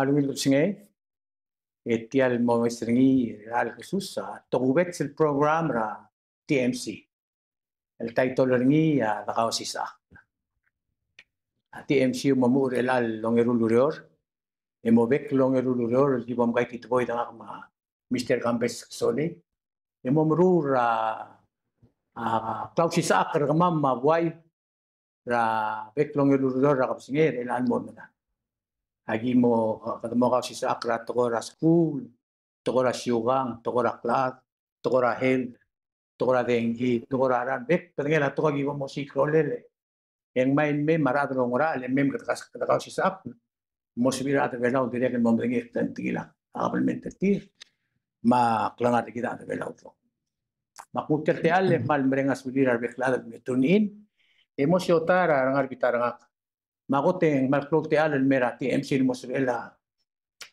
Maluil Lusinge, etial ngi al Jesus, tobet sil program ra TMC. El title ringi a lakao sisa. A TMC umamur el al longerulurior, emobek longerulurior, di bom gaiti tvoi da ma Mr. Gambes Sole, emomrur a a klaus sisa kergamam ma buai ra bek longerulurior ra kapsinge el al momena. Emomru ra Klaus sisa akar kamam ma buay ra bek longerulurior ra kapsinge elan mo na. Agi mo kadamo ka si sa akra to ra school, to ra syugang, to ra class, to ra health, to ra dengi, to ra ran bek kadang la to gi mo si krolele. Yang main me marado ng ora, le mem katas kadakaw si sa ak. Mo si bira at velaw dire kan mo dengi tantila. Akapalmente tir. Ma klangat kita at velaw to. Makutir te ale mal merengas bilir beklada metunin. Emosyo tara rangar kita rangak makuteng malklog ti alal mera ti MC Mosvela.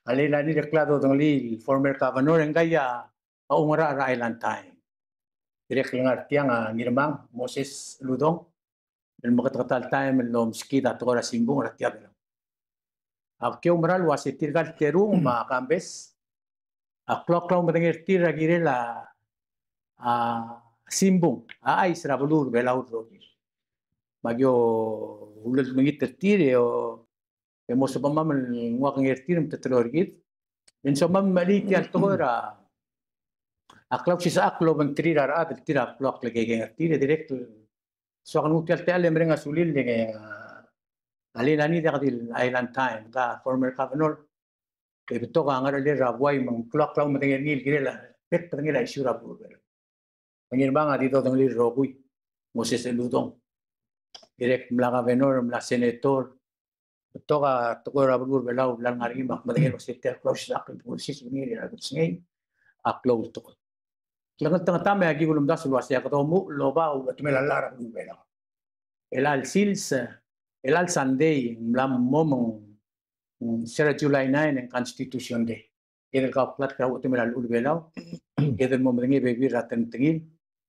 Alila ni deklado ng li former governor ng gaya maungara ra island time. Direk langar tiang uh, ngirmang Moses Ludong. El makatatal time lom skida to ra simbong ra tiya belo. Ab ke umral wasi tirgal teru ma kambes. A clock clock matengir tira girela a simbong a ais ra bulur belaur rogir. bagi o ulat mengitir tiri e o emosi pemam nguak ngertir mte telur git. En so mam mali tiar tohora aklau sisa aklau mentri rara adri er tira aklau akla gege ngertir e direktu so akan mutiar te alem ringa sulil dege alina ni dega til island time ga former governor ke bito ga angara le rabuai mang klau aklau mte ngir ngil girela pet pet ngira isura buru bero Pengir banga di to tong li rokui, mo direkt mlagavenor mla senator. Toga tokora bulgur belau lan ngari mak hmm. madagel ositer klosh dak pulsis unir ila gutsngi aklou ah, to langat tanga tame agi bulum das luas ya katomu oh, loba u atmela lara bulgur belau Elal sils el sandei mla momo hmm, sera july 9 en constitution day. El ka plat ka utmela ul belau. Kita mau mendengi bebi raten tingil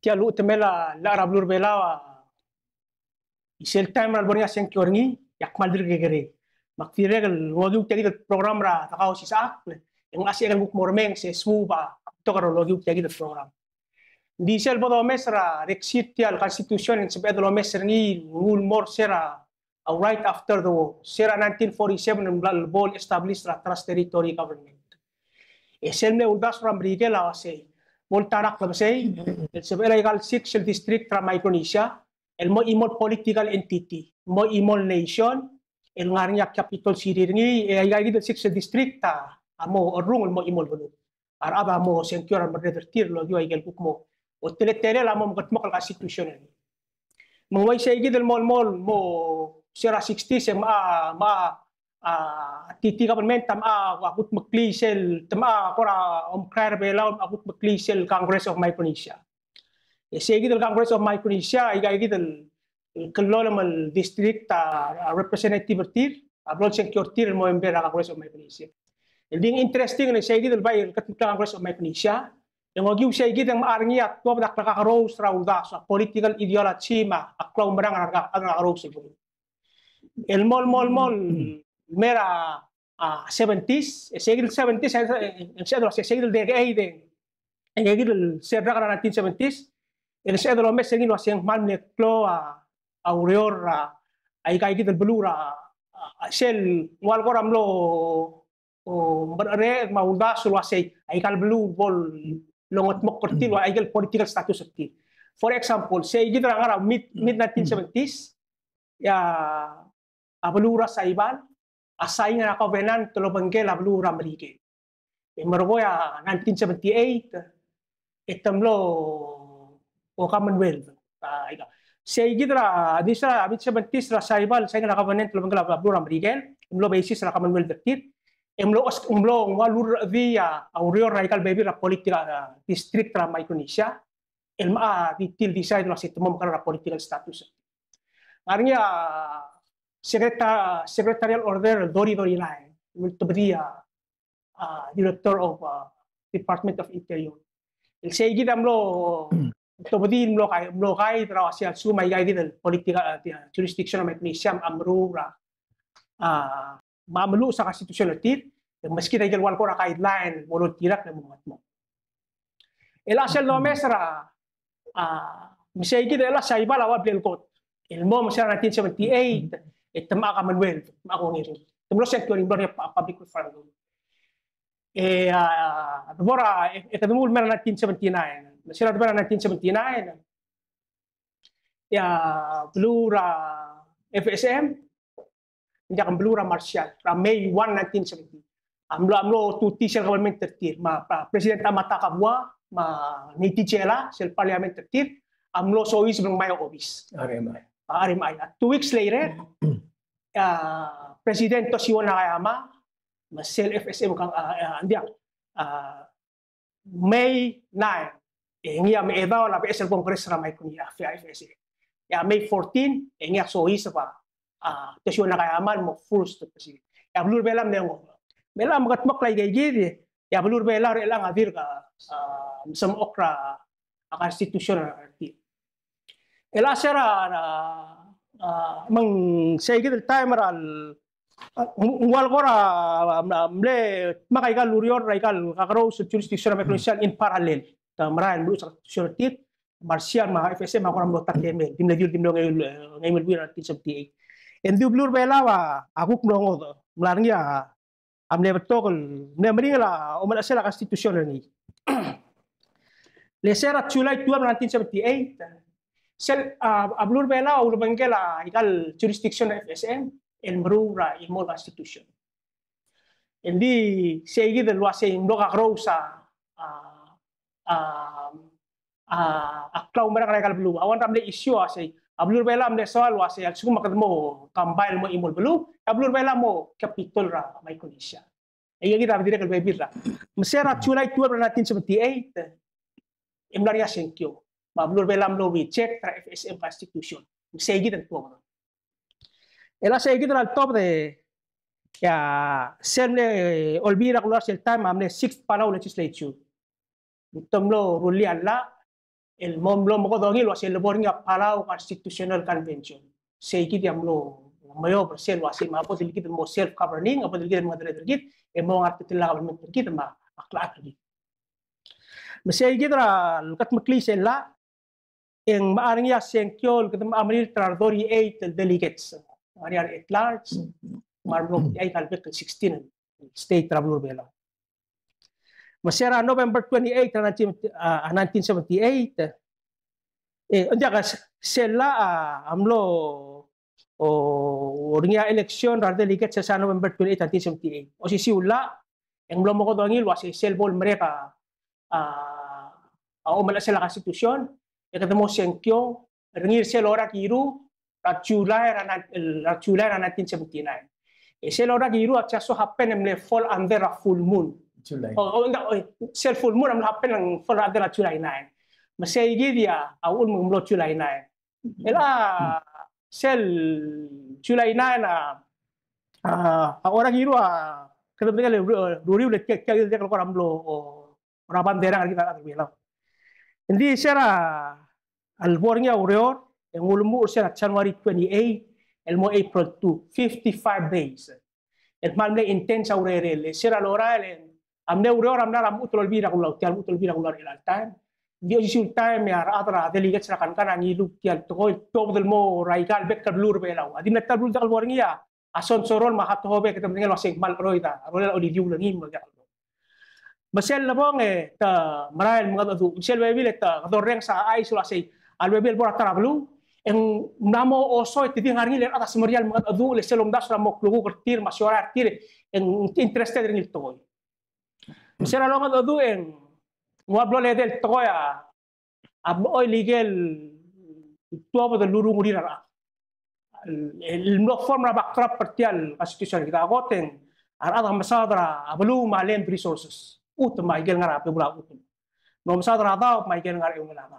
tia lu te mela la wa. Isel time ral bonia sen kyorngi yak maldir ke gere mak tire gal logi tagi program ra takau si sak yang asi gal buk mormeng se smuba to karo logi tagi program. Di sel bodo mesra rexit tia constitution en sebed lo mesra ni rule more sera right after the war. Sera 1947 en blal bol established trust territory government. Esel me uldas ram brigela wa Voltarak say, it's a very legal sexual district from Micronesia, el mo imol political entity, mo imol nation, el nga rin capital city gagi del sexual district ta, amo orung mo imol bulu. Ar aba mo secure ang revertir lo dio ay gel mo. O tele-tele la mo mo kal constitution ni. Mo way say gidel mol mol mo sira 60 sem ma ma titi government tam a akut maklisel tam a kora om khair bela akut maklisel Congress of Micronesia. E segi del Congress of Micronesia iga igi del kalolamal district uh, representative tir ablon secure tir mo ember Congress of Micronesia. Ding interesting na segi del bay kat Congress of Micronesia yang ogi segi del maarngi at ko dak nakakaros rauda sa political ideology ma aklaw marang ang nakaros el mol mol mol primera a 70s, el siglo 70s, الشيء هذا الشيء اللي ديك اي دي يعني el ser 1970s el ser de los meses mm. que no mal ni a aurora ay kai kit el blura shell wal goram lo o re ma unda sul wasei ay kal blue bol longot mokortil ay kal political status akti for example say gidra ngara mid mid 1970s ya ablura saibal assigning a covenant to l-Evangelha plura eh, Amerikej. Ah, eh, Imma 1978 ittamlu u Commonwealth. Se jidra disra ra tisra sajbal sajna covenant l-Evangelha plura Amerikej, Emlo basis ra Commonwealth tit, imlu imlu walur via aurio ah, radical baby la politika ah, district ra Micronesia, ilma di til decide la sitmum kara political status. Arnia secretary secretarial order dori dori lai multo dia director of uh, department of interior. El segi damlo to bodi mlo kai mlo kai tra asia sumai gai di politika jurisdiction of Micronesia amru ra mamlu sa konstitusyon tit meski da gel wal ko ka guideline wolo tirak na mumat mo ela sel no mesra a misay gid ela sa ibala wa bel kot il mo mo 1978 Eh, e tema ka Manuel tema ko ngiro tema lo sek to pa public referendum e dvora e tadmul mera 1979 nasira dvora 1979 ya blura FSM inda kan blura martial ra May 1 1970 amlo amlo tu tisel government tertir ma president amata kabwa ma niti chela sel parliament tertir amlo sois bang mayo obis arema RMI. RMI two weeks later uh, president Toshio Nakayama ma sel FSM uh, uh, uh, May 9 eh ngia me edaw la PSL Congress ramay kunya FSM ya May 14 eh ngia sois pa uh, Toshio Nakayama mo first president ya blur belam nengo Bela magat maklay gay gidi. Ya belur bela re lang adir ka sam okra a konstitusyon arti. Ela sera uh, mang say gid time ral ngwal ko ra mle makay ka lurior ra ikal kakaro sa jurisdiction of ecclesial in parallel. Ta marahan lu sa konstitusyon martial ma FSM ako ram lotak keme dimle dil dimle ngay ngay mulbira 1978 and du blur bela wa aku mlongo mlarngia amne betokol ne mringla o mala sela konstitusyon ni. Le sera July 12 1978 Sel, uh, ah, Ablur ah, Bela o Urbangela, igal jurisdiction FSM, SM, el in il Mol Constitution. Hindi segi del luase in loga grosa a a a klau mereka rekal belu. Awan ramle isu ase Ablur Bela amde soal wase al suku makat mo kambail mo imol belu. Ablur Bela mo kapitol ra Micronesia. Iya kita berdiri kalau bebir lah. Mesir Julai 1978, Imlaria Senkyo. Mablur belam lo we check FSM constitution. Tuwa ela segi al top de ya semle olvida sel time amne sixth palau legislature. Tomlo ruli alla el momlo lo sel bornga palau constitutional convention. Diamlo mayo ma apo dilkit mo self governing apo dilkit mo dre dilkit e mo ngat tilla government dilkit ma akla akli gidra lukat makli sela yang maaring ya senkyo lukat amril tradori 8 delegates ari ar at large marlo ay kalbek 16 state traveler bela Masera November 28 1978 eh unja ka sela amlo o ringa eleksyon rada ligat sa November 28 1978 o si siula yang belum mo dongil wasi selbol mereka uh, o mala sila konstitusyon yakademo senkyo ringir sel ora kiru rachula era rachula era 1979 sel ora kiru akchaso happen emle fall under a full moon July. Oh, oh, sel full moon amle happen ang fall under a July 9. Masay gidia awul mumlo July 9. Ela ah, sel July 9 na ah ora kiru a kadang-kadang le ruriu le kya kya kya kalau ramlo orang bandera kita bilang Ndi sera albornya ureor yang ulmu sera January 28 elmo April 2 55 days. El malme intensa urerele eh, sera lora el amne eh. ureor amna ram utol bira kulau tial utol bira kulau el altan. Ndi oji sul time ya adra deligat sera kan kana ni luk tial to top del mo raigal bekkal blur belau. Adina tabul dal bornya ason sorol mahat hobe ketemengel wasing mal roida. Rolel oli diulangi mo dal. Masel na bong eh ta marail mga tu Masel webil ta kadoreng sa ay sula say al webil bora tarablu en namo oso ti ting harngi le atas merial mga adu le selom das mo klugu kertir masyora artir en interested ring toy Masel lo mga adu en ngwablo le del toya ablo oy ligel tuwa da luru nguri ra el no forma bakrap pertial constitution kita agoten ar ada masadra ablu ma land resources ut ma igel ngara pe bula ut no masadra ada ma igel ngara e ngala ma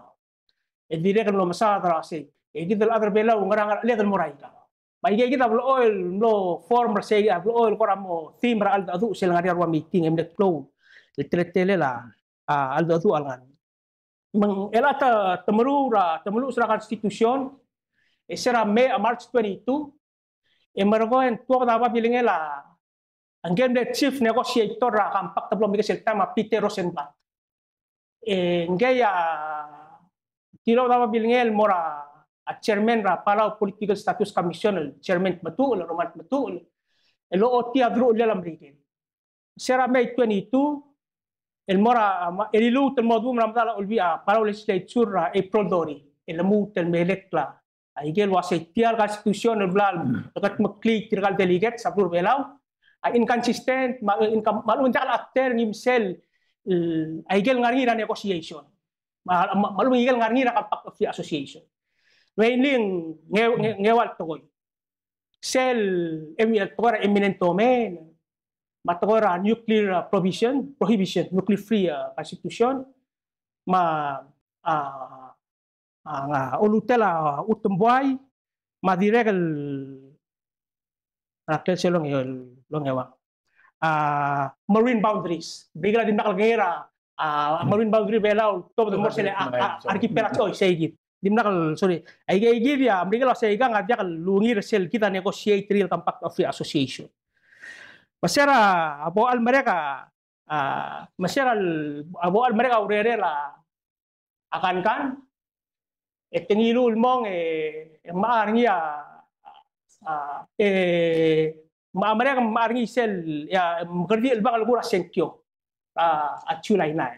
e dire kan no masadra se e adar bela ngara ngara le dal morai ka. Kita blo oil no form se blo oil kora mo theme ra al adu sel ngari arwa meeting em net flow il tretele la al al ngan. Mang elata temuru ra temuru sura constitution. E sera me march 22 e margo en tuwa da ba bilingela ang game the chief negotiator ra kampak tablo mi kasi tama Peter Rosenblatt. E ngaya tilo da bilngel mora a chairman ra Palau Political Status Commission chairman batu ulo roman batu elo oti adru ulo lam rigel. Sera May 22 el mora elilu tel modu ramdala ulbi a Palau Legislature ra April dori. Elamu tel melekla Aigel wasa tiar constitution el blal dekat mekli tirgal delegate sablur belau ay inconsistent, malun jakal akter ngimsel ay gel ngari na negotiation. Malun ngigel ngari na kapak of the association. Wailing ngewal tokoy. Sel emil tokora eminent domain. Matokora nuclear provision, prohibition, nuclear free uh, constitution. Ma uh, uh, ulutela utumbuay, madiregal Raquel Selong long ewa. Uh, marine boundaries. Bigla din nakalgera uh, marine boundary belaw to the more sele archipelago oy seigit. Dim nakal sorry. Ay gay give ya bigla sa iga ngadya kal lungir sel kita negotiate real compact of the association. Masera abo al mereka uh, masera abo al mereka urere la akan kan et tengilul mong eh maaring ya amare kam arngi sel ya mgardi el bagal gura senkyo a gitu chula ina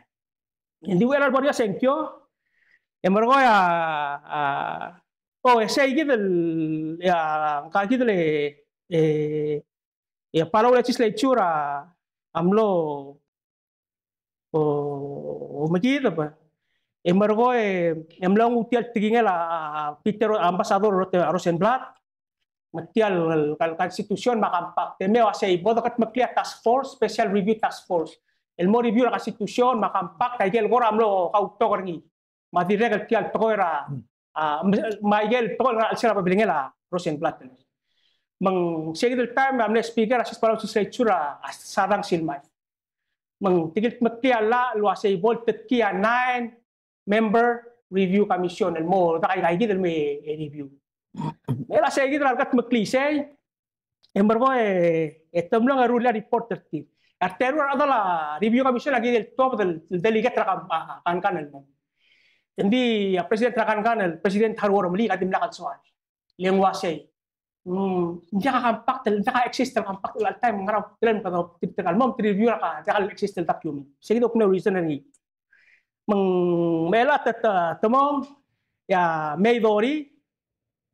ndi wera boria senkyo embargo ya o ese igidel ya ka gidle gitu eh ya para wala chisle chura amlo. O o magida pa embargo eh emlang utial tigingela Peter ambasador Rosenblatt material kan, constitution makampak. Teme wase ibo kat maklia task force special review task force. Elmo review la constitution makampak ta goram lo kau tokor ni madire gal tial tokora hmm. ah, maigel tokor al sira pabelengela rosen platten meng segidel time amle speaker asis palau as sarang silmai meng tigit maklia la lo luase ibo tetkia nine member review commission. El mo dakai kai gidel me e review. Mela segit larkat maklise eh, eh, embergo etamlo garulla report tertib. Arteru adala review commission lagi del top del delegate rakam kan kanel. Jadi ya, presiden rakan kanel presiden harwar meli kadim lakat soal. Leng wasai. Hmm, jaka kampak tel jaka exist tel kampak tel time ngarap telan kada tel mom review raka jaka exist tel document. Segit okno reason ni. Meng mela tet temom ya Maidori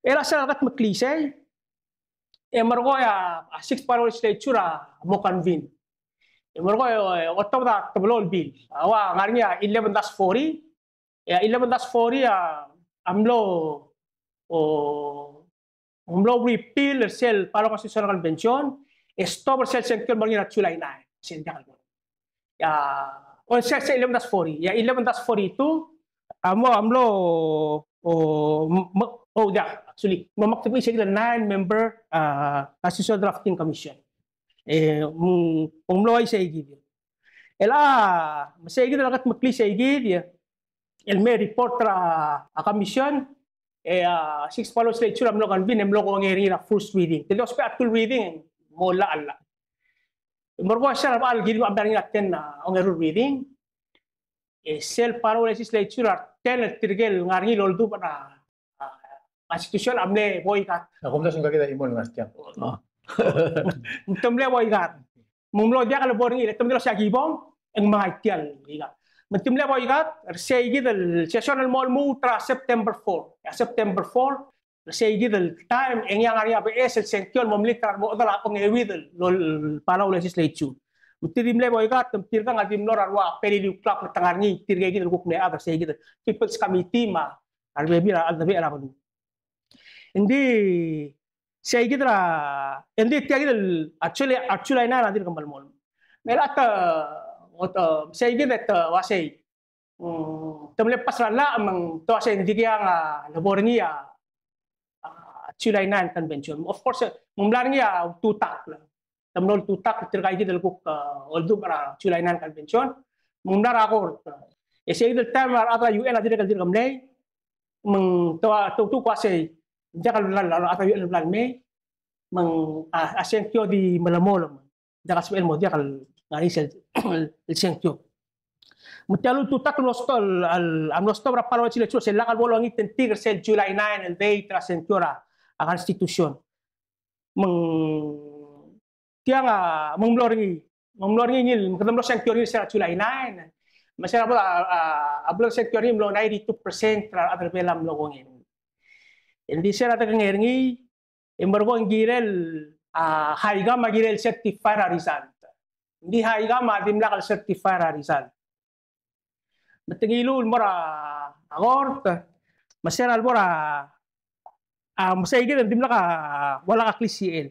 Era sa kat maklisay. E margo ya a six parol state chura mo convene. E margo ya ottaw da tablol bill. Awa ngarnya 11 das 40. Ya 11 das 40 ya amlo o amlo repeal sel palo constitutional convention. Stop sel sector marnya chulay na. Sin jakal ko. Ya on sa 11 das 40. Ya 11 das 42 amo amlo o oh yeah. Actually mamakta po siya nine member uh, assistant drafting commission. Eh um umloy sa igid ela sa igid lagat makli sa igid el may report ra a commission. Eh uh, six follow state sure amlo kan bin amlo ko ngeri na first reading. Tilo spe atul reading mo la alla morgo siya al gid am daring aten na ngero reading. Eh sel paro legislature ten tirgel ngarngi loldu 맛있기 암레 보이갓. 검사 생각이다 이번 맛있죠. Temle boigat. Mumlo dia kalau boring ile tumle syagi gibong eng mangaitel liga. Mentemle boigat del gidel sessional mall mutra September 4. Ya September 4 sei del time eng yang area BS sentiol momlitrar mo dala pengewidel lol palau legislature. Mutirim le boigat tempir kan ngadim lor arwa peri di club tengah ni gitu gidel kukne agar sei gidel People's Committee ma. Arbe bila aldabi ala. Hindi sei gidra hindi tiya gidel actually actually na nadir kambal mol. Mela ta ota sei gidet wasei temle pasrala amang to sa hindi kaya nga 9 convention. Of course, mumlar tutak lang. Tamnol tutak terkait kita lekuk oldu para July 9 convention. Mumlar ako. E say the time ata UN adire kaldir kamlay. Meng to to tu jakalulal atayo ilmulal me mang asyang ah, kyo di malamol sebel mo jakal ngani sel asyang kyo tu tak nostol al am nostol rapalo chile chulo sel lakal bolong iten tiger sel July 9 el day tras en kyora a constitution. Mang tianga mang bloringi mang bloringi ngil lo sel kyo sel July 9 masih apa ablo sel kyo lo 92% tra adrebela mlogongin Hindi sila tagangerni embargo ang girel uh, haiga magirel certified result. Hindi haiga madim lakal certified result. Matingilul mora agort masera albora ah masay gid dim laka wala ka klisiel.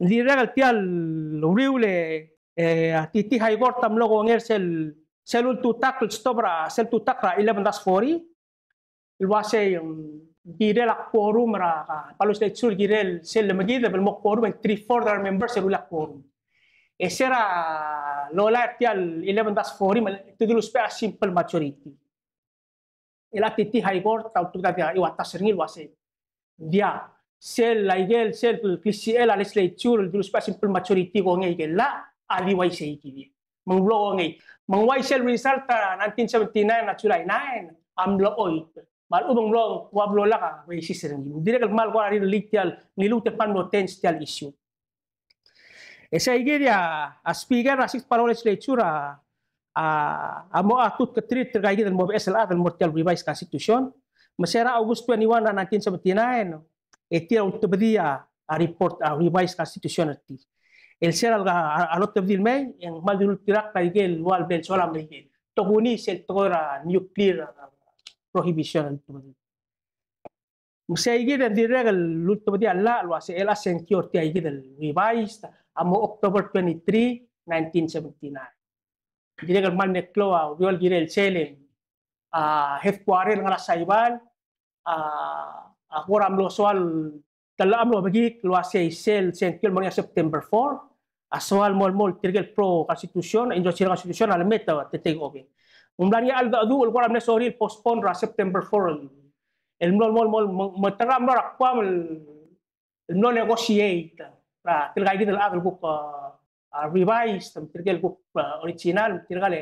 Hindi regal tial uriule eh titi high court tam logo nger sel selul tu tackle stobra sel tu girel ak quorum ra ka. Palu girel sel le magi de mo quorum en 3 4 dar member sel ulak quorum. Esera lola er tial 11 das forum tu dulu spe a simple majority. Ela titi high court ta tu ta i wata sering lu dia sel laigel sel kisi ela le sel sul dulu spe a simple majority ko ngai la ali wai sei ki dia mengulo ngai mengwai sel result ta 1979 na 9 amlo oit. malunong long wablo laka may sisirin dire kag mal ko ari litial pan no issue esa igeria a speaker asik a a mo atut ke tri terkait dengan mo SLA dan mortal revised constitution mesera August 21 1979 etira utbdia a report a revised constitution ti el sera a lot of dil mai en mal dil tirak kai gel wal ben solam mai tokuni sel tora nuclear prohibición. Musai gida di regal luto di Allah lo hace el asentio ti gida revised amo October 23 1979. Di regal mal neclo a el chele a headquarter ngala saibal a a goram lo soal talam lo bagi lo hace sel sentio monia September 4 a soal mol mol tirgel pro constitution injo constitution al meta te tego bien. Umlani al dadu ul koram ne sorry postpone ra September 4 el mol mol mol matara mol akwam el no negotiate ra tilgai gidel agal book revise tam tilgal book original tilgal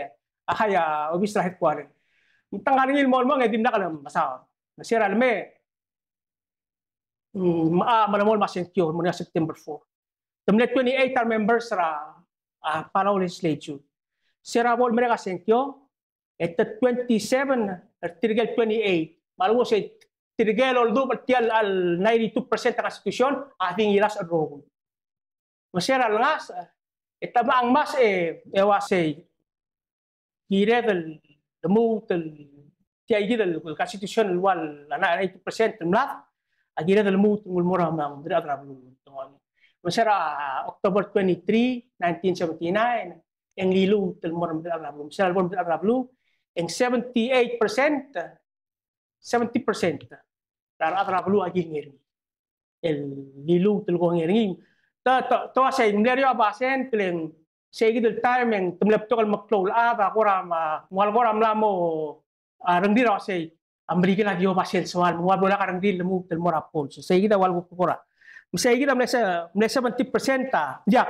ahaya obisra headquarter tangani il mol mol edim nakal masaw nasira me. Ma mana mol masentio mo September 4 Tumlet 28 are members ra uh, para legislature. Sira bol mereka sentio At the 27 at Tirgel 28, malabo si Tirgel although partial al 92% ng constitution, ating ilas at rogo. Masira lang ita ba ang mas e ewase kirevel the move the tiagi del constitution wal na 90% mlat agira del move mul mura mang dira dra bulu tongoni. Masira October 23, 1979 yang lilu tel mura dira dra bulu. Masira bulu dira dra bulu en 78%, 70% dar atra blu agi ngiri. El lilu tul ko ngiri. Ta ta to sa ingleri aba sen tlen segi del time yang tumlep to kal maklol aba koram mal koram lamo rang dira sei amriki lagi o pasien soal mo bola karang dil mu tel mora pol so segi da wal ko kora. Segi da mlesa mlesa 70% ta ya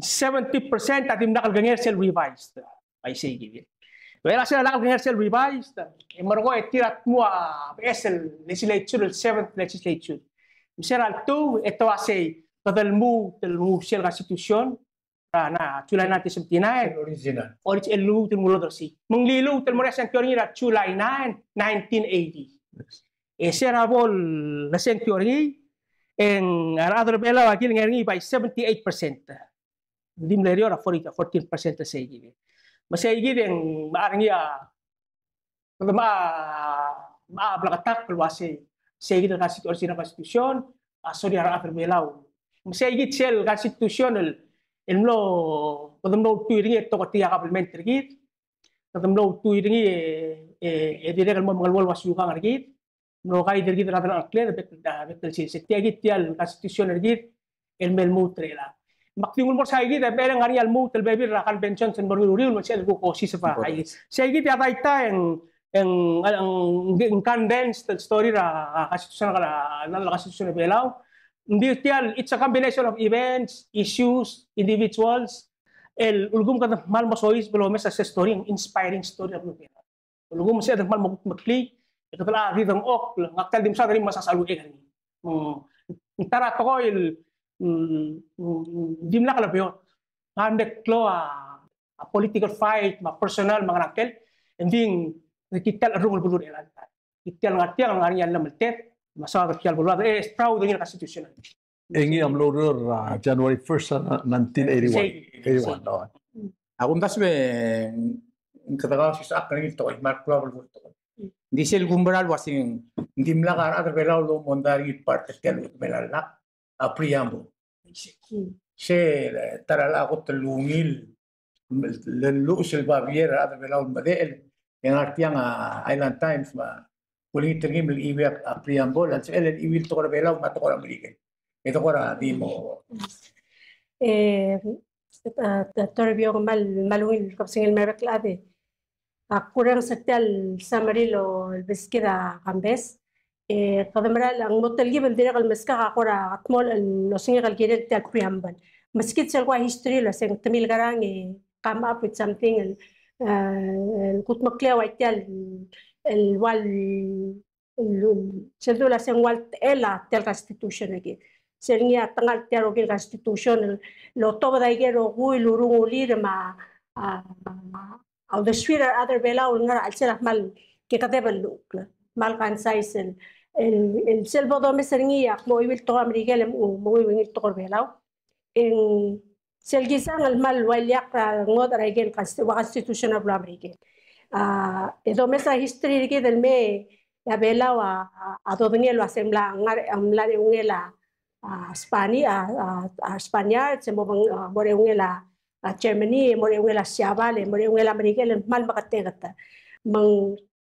70% atim nakal ganger sel revised. Segi. Wala sila lakal rehearsal revised. E maroko e tirat mo a PSL legislature, 7th legislature. Miseral 2, ito mo, tal mo siya constitution, ra na July 1979 original. oris elu til mulo dorsi menglilu til mora sentiori ra July 9 1980 e sera bol la sentiori en other bela wakil ngi by 78% dim le ra 40 14% sa igi masaygiring maarangia ya. kagama maablakatak keluasi saygi na konstitusi na konstitusyon aso di harang afir belaw masaygi tsel konstitusional. Ilmlo kadamlo tuiringi toko tiya kapilmen tergit kadamlo tuiringi edirek ilmo mengalwal wasyuka ngargit mlokai dirgit ratan akler betul betul sih setiap gitu konstitusional gitu ilmu ilmu constitution ergit el mel mutre la maktingul mo sa git e bela ngari al mut el bebi ra kan pension sen boru ri mo sel ko si se fa ai se git ya taita en en en condensed story ra constitution ra na constitution belau Virtual, it's a combination of events, issues, individuals. El ulgum ka mal mo sois belo mes sa story, ang inspiring story of Lupera. Ulgum siya mal mo makli, ito tala ridang ok, ngakal dim sa rin masasalu e gani. Tara to ko il gym lang alam mo yun. Handek lo, uh, a political fight, ma personal, mga naktel, and then, nakitel arumul bulur ilantan. Itel nga tiyang nga niyan lamaltet, masawa kiyal bulur, eh, proud ng constitutional. Engi am loader uh, January 1 1981. 81, no. Agun das me katagawa si sa akin ito, Mark Global World Tour. Hindi siya gumbral, wasing hindi mlagar at belao lo mondari parte telo melalak a Priambo. Che, tara la gota lumil, le luce el babier, e a ver a un badel, en Artian a Island Times, ma, pulir trim a Priambo, la chel el ibe tor vela, ma tor amrique. Et ahora dimo. Eh, tor vio mal, maluil, copsin el merclade. A curar se tel samarilo, el besquida gambes. qadamra lang motal gibel diraqal maskaqa qora atmol an nosingal giren tal preamble maskit selwa history la seng tamil garang e come up with something al kut makle wa tal al wal seldo la seng wal ela tal constitution again sernia tangal tero ke constitution lo toba da gero gui lurungu lirma أو the sweeter other bela ulngar al serah mal ke kadebal lukla mal kan saisel elselbo meserŋiya moiwil togamrigelem mowiwiŋil togorbelaw selgisan almal waliaq ŋod araigen waqastitution ablo amrigen abelaw spania germany mal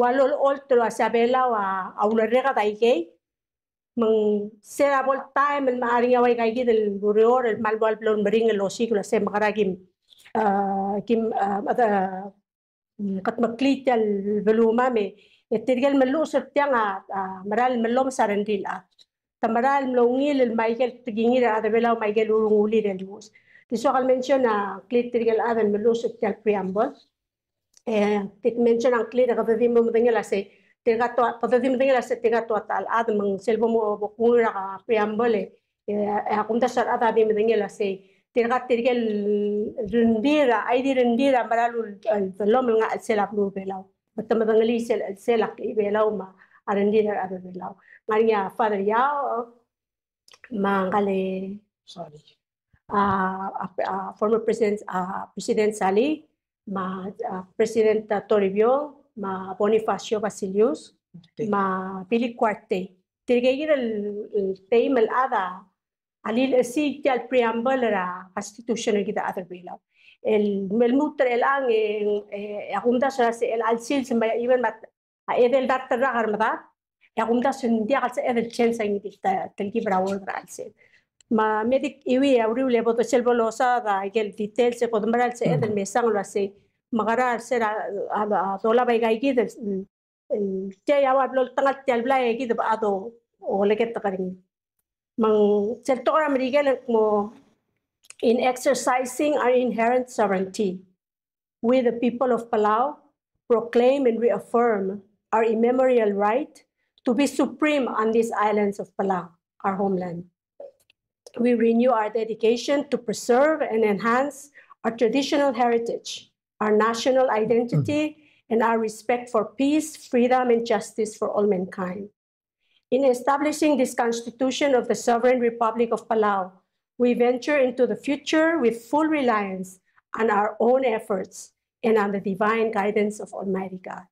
walol olto la sabela wa aunarega daike meng sera bol time el maaringa wai kai gidel bureor el mal bol plon bering el osik la sem karakim kim ada kat maklit el beluma me etirgal melu sertianga maral melom sarendila tamaral mlongil el maigel tigingira ada bela maigel urunguli del mus Tiso kal menciona klittirgal adan melu sertiang preamble eh tit mention ang klit kada di mo mdengela se tiga to kada di mdengela se tiga to tal ada mang selbo mo bokura ka preamble eh akunta sar ada di mdengela se tirga tirgel rindira ay di rindira maralu lom nga selap lu belaw. Batam dangali sel selak i belaw ma arindira ar belaw. Ngariya father ya mangale sorry. uh, uh, former president uh, president Sali ma ah, presidenta Toribio, ma Bonifacio Basilius, okay. ma Billy Cuarte. Tirgeir el, el tema el ada, alil si que el preámbulo la constitución que da otro bilau. El el melmutre el ang eh agunda sa el al alsil sa may even mat edel dar tarra garmada. Agunda sa hindi akal sa edel chance ang dita tilgi brawl alsil. ma medic iwi auriu lebo to selbo da gel se mesang se mm-hmm. magara se. A bai gai mm, mm, te ya wa tanga tel bla e o le ket mang sel to ra gel mo in exercising our inherent sovereignty. We the people of Palau proclaim and reaffirm our immemorial right to be supreme on these islands of Palau our homeland we renew our dedication to preserve and enhance our traditional heritage, our national identity, and our respect for peace, freedom, and justice for all mankind. In establishing this Constitution of the Sovereign Republic of Palau, we venture into the future with full reliance on our own efforts and on the divine guidance of Almighty God.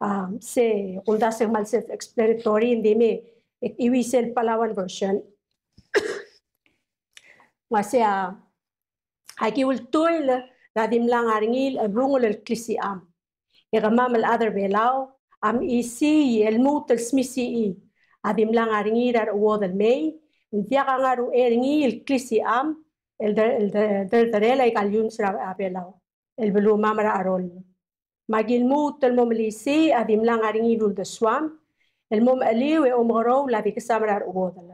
Um, se mal self-explanatory, hindi may iwisel Palawan version, nga sea aki ul tuil la dim brungul el klisi am. E gamam el other belau am isi el mut el smisi i. Adim lang arngir ar uod el mei ndia gangaru erngil klisi am el el del derela ik el belu mamra arol magil mut el mom lisi adim lang de swam el mom eliu e omgorou la dikisamra uodel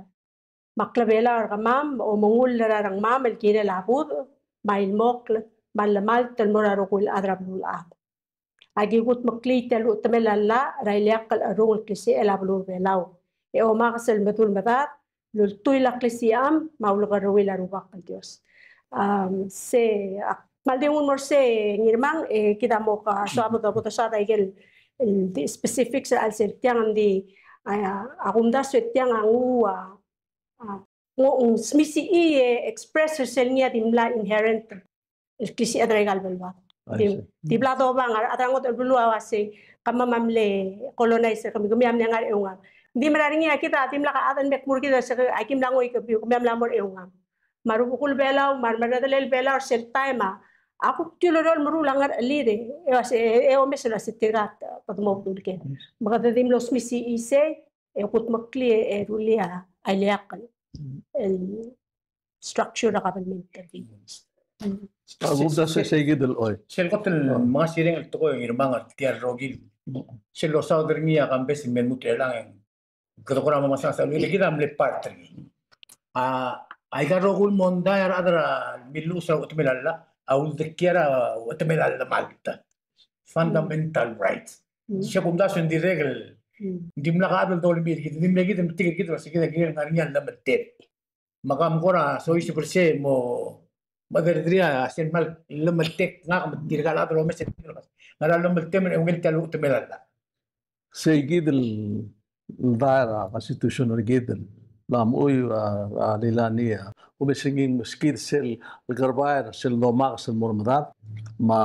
arol magil mut el momlisi adim lang aringil ul de swam el mom aliu e omgoro la di kasamra ar uod maklabela argamam o mongul larang mam el kire labud mail mokl malamal tel morarukul adrabul ab agi gut makli tel utmela la railiak kal arung klisi el ablu belau e o makasel metul medat um se e ngo smisi i express sel niya dimla inherent kisi adregal belwa di blado bang atangot bulu awase kama mamle colonizer kami gumiam nyangar eunga di mararingi kita timla ka atan mek murki da sa akim langoy ka biu gumiam lamor eunga marubukul belaw mar maradalel belaw sel time aku tilorol muru langar alire e wase e o mesela sitirat padmo dulke magadadim los misi ise e kut makli e rulia الياقل الستركتشر قبل ഷെൽ കത്തിൽ മാസിരങ്ങൾ തുകയോ ഇരുമാങ്ങൾ രോഗിയിൽ ഷെല്ലോ സൗദർമിയ കമ്പസിൽ മെൻമുറ്റേളാ كتقول ما مثلا سألوا لي كده عملت بارتني أيضا رغول من داير الله أو الذكيرة الله مالتا. دي رجل regel. Hindi mo nakadol tol mir kita. Hindi mo kita tigil kita kasi kita kira ngariyan na matet. Makam ko na so isi perse mo maderdria sen mal lematek nga matir kala tro mes ngara lematek men ungel talu temelalla سيجد الدائرة constitutional جدا لام اوي ليلانية وبسنجين مسكيد سل القرباير سل دوماغ سل مرمدات ما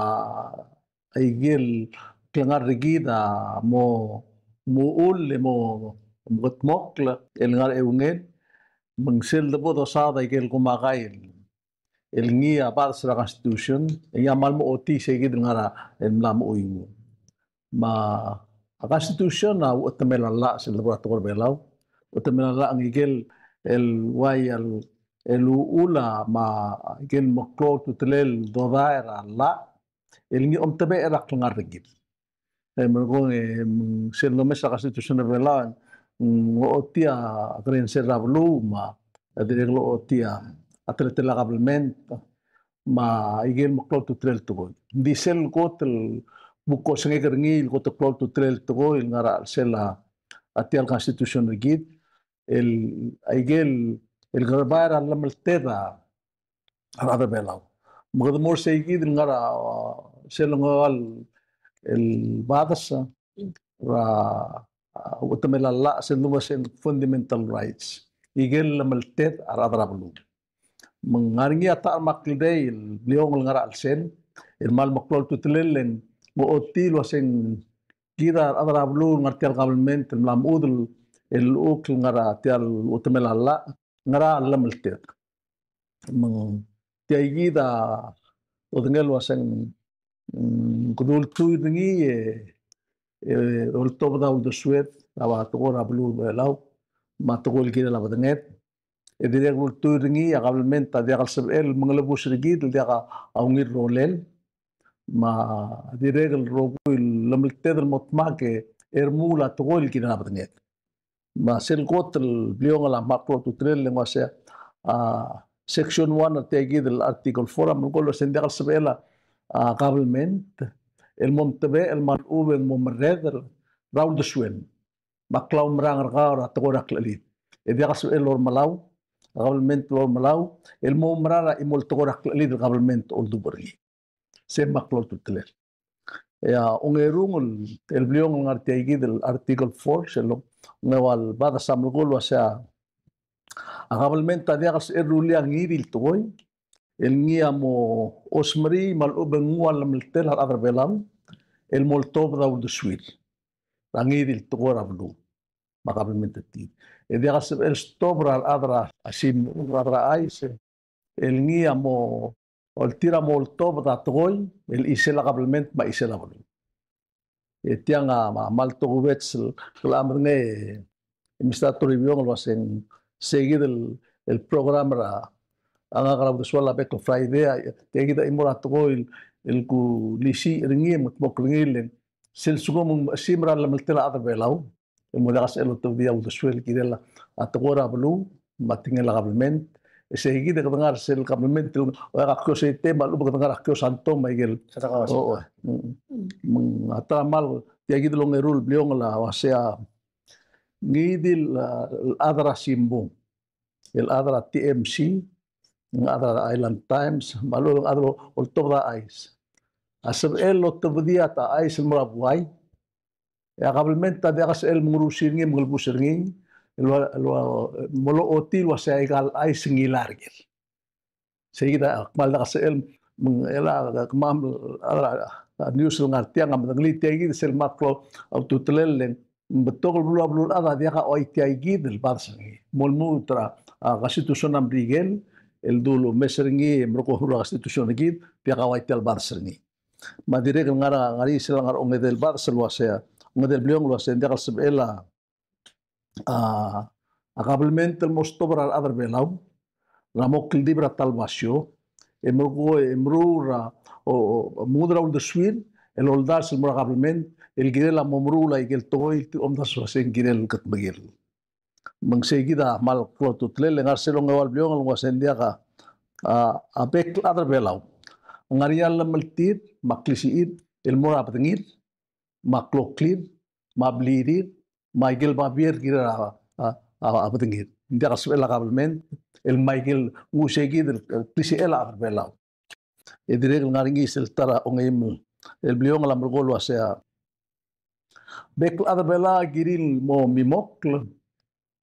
ايجيل كلنgar رجيدا مو muul mo mutmok la el ngar eungen mengsil de bodo sada y kumagail el ngia bad sra constitution e ya mo oti segid ngara el lam uimu. Ma a constitution na utmela la sil de bodo belau. Utmela la ngigel el way al el ula ma gel moklo tutlel dodaira la. El ngi omtabe erak ngargib eh mo ko sel no mesa constitution belaw ngo otia kren ser rablu ma adir lo otia atletela kabelment ma igel mo klo tutlel tugon di sel kotel buko sange kerngi ko to klo tutlel tugo il ngara sela atial constitution rigid el igel el garbara lamal teda arada belaw magad mor se igid ngara sel ngal భారత ఉత్తమిలల్లా సెందుమసేన్ fundamental rights ఈగేల్ మల్టేత్ అరాదరాబలు mengarngi atar maklide beliau ngelengara alsen mal maklol tutlelen bo oti lo sen kira adrablu ngarti al government mlam udul el uk ngara tial utamela la ngara allam altet meng tiaigi da odengel wasen قدولتو دنجي التوب دا ولد السويد أبا تقول أبلو بلاو ما تقول كده لا بدنات إذا ديك قلتو دنجي قبل من تا ديك السبعيل مغلب وشرقيد ديك أونير رولين ما دي رجل روبوي لما التدر المطمعك إرمولا تقول كده لا بدنات ما سيلقوت البليون لا ماكرو تتريل لما سيكشن 1 تيجي الارتيكل 4 بنقول له سندق السبعيلة government el mom tabe el man uben mom reder raul de swen maklaw mrang rgaur atgora klalit edi gas el or malaw government lor malaw el mom mrara imol tgora klalit government ol dubergi se maklaw tu tler. Ya ungerung el bliong ngar tegi del article 4 selo ngewal bada samlugol wasa Agabalmente adiagas erulia ngiril toy el ngia El Elníamo osmri mal ubengual meltel har adrbelam el moltov da ulduswil. Langid il tgoravlu. Magabelmente ti. El stobra al adra asim adra aise. El tira moltov da tgoy el isela gabelment ma isela gabel. A mal togubets lamrne mistatoribion lo hacen seguir el el programa anga kala butu swala beto te kita imora to il ku lisi mut mok simra la meltela ada belau el modagas el to dia butu swel kirela atgora blu matinga la government ese higi de kedengar sel government ora ko se tema lu kedengar ko santoma igel o atra mal te agi de longerul bliong la o sea ngidil adra el adra TMC ng Island Times malo ang adro ultobra ais asab el lo tabdia ta ais el murabuay ya kabelmenta de akas el murusir ngi mul busir ngi molo otil wa sa egal ais ngilargel seguida akmal da kas el ela kmam adra news ngartiang am ngli tegi sel maklo autotlel betul bulu bulu ada dia ka oi tiai gid el barsangi mol mutra a constitution am rigel eldu meserengi meroko hura institución ekin piakawaita albar serengi. Madirek ngara ngari sila ngara onge del bar selua sea, onge del bliong lua sea, ndekal sebela a kabelment el mostobra al adar belau, ramo kildibra tal basio, emrugo emrura o mudra ul deswin, el oldar sel mura kabelment, el girela momrula y el togoy, omdas lua sea, girel kat bagil. mengsegida mal klotutle lengar selong ngawal bliong longwa sendia ka apek adar belau ngarial meltit maklisiit ilmu rapatengit makloklin mablirit maigel babir kira apatengit india ka sebela kabelmen el maigel ngusegid klisi ela adar belau idirek ngaringi siltara ongaim el bliong lam golwa sea ya. Bekl adar bela giril mo mimokl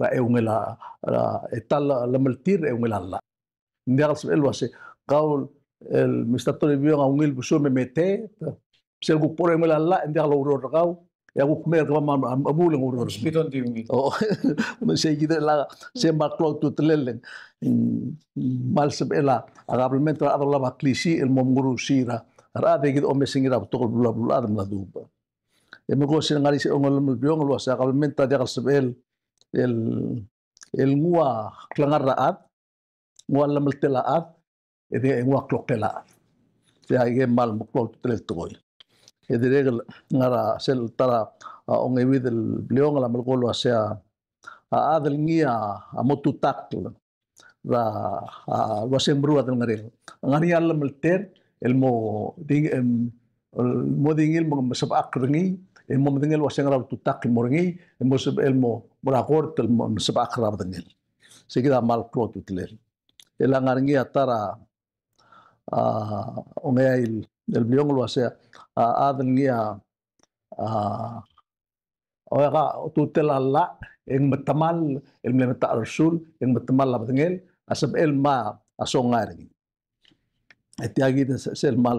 e ungela la etal la meltir e ungela la ndial so el wase qaul el mistatori bio nga ungil buso me mete sel gu pore ungela la ndial lo ro qau ya gu mer ka ma abul ngur ro Spiton di ungi. oh me se gide la se ma klo tu tlelen mal se ela agablemente adar la baklisi el momguru sira. Ra de gid o mesingira to bla bla adam la duba e me gosi ngari se ongol mo biong lo sa kasbel el el ngua klangaraat ngua lamaltelaat ede ngua kloqtelaat ya ige mal muqtol tlel toy ede regel ngara sel tara on evid el leon la malgolo sea a adel ngia a motutakl la a wasem brua del ngare ngani al malter el mo ding em, modingil mo masabak ringi mo dingil wasang rab tutak mo ringi mo sab elmo murakor tel mo masabak rab dengil. Sigida mal pro tutler elangar ngi atara ongail el biong lo ase adel oya a oga ya ya, tutel alla eng matamal el metamal rasul eng matamal lab dengil asab elma ma ngi etiagi de sel mal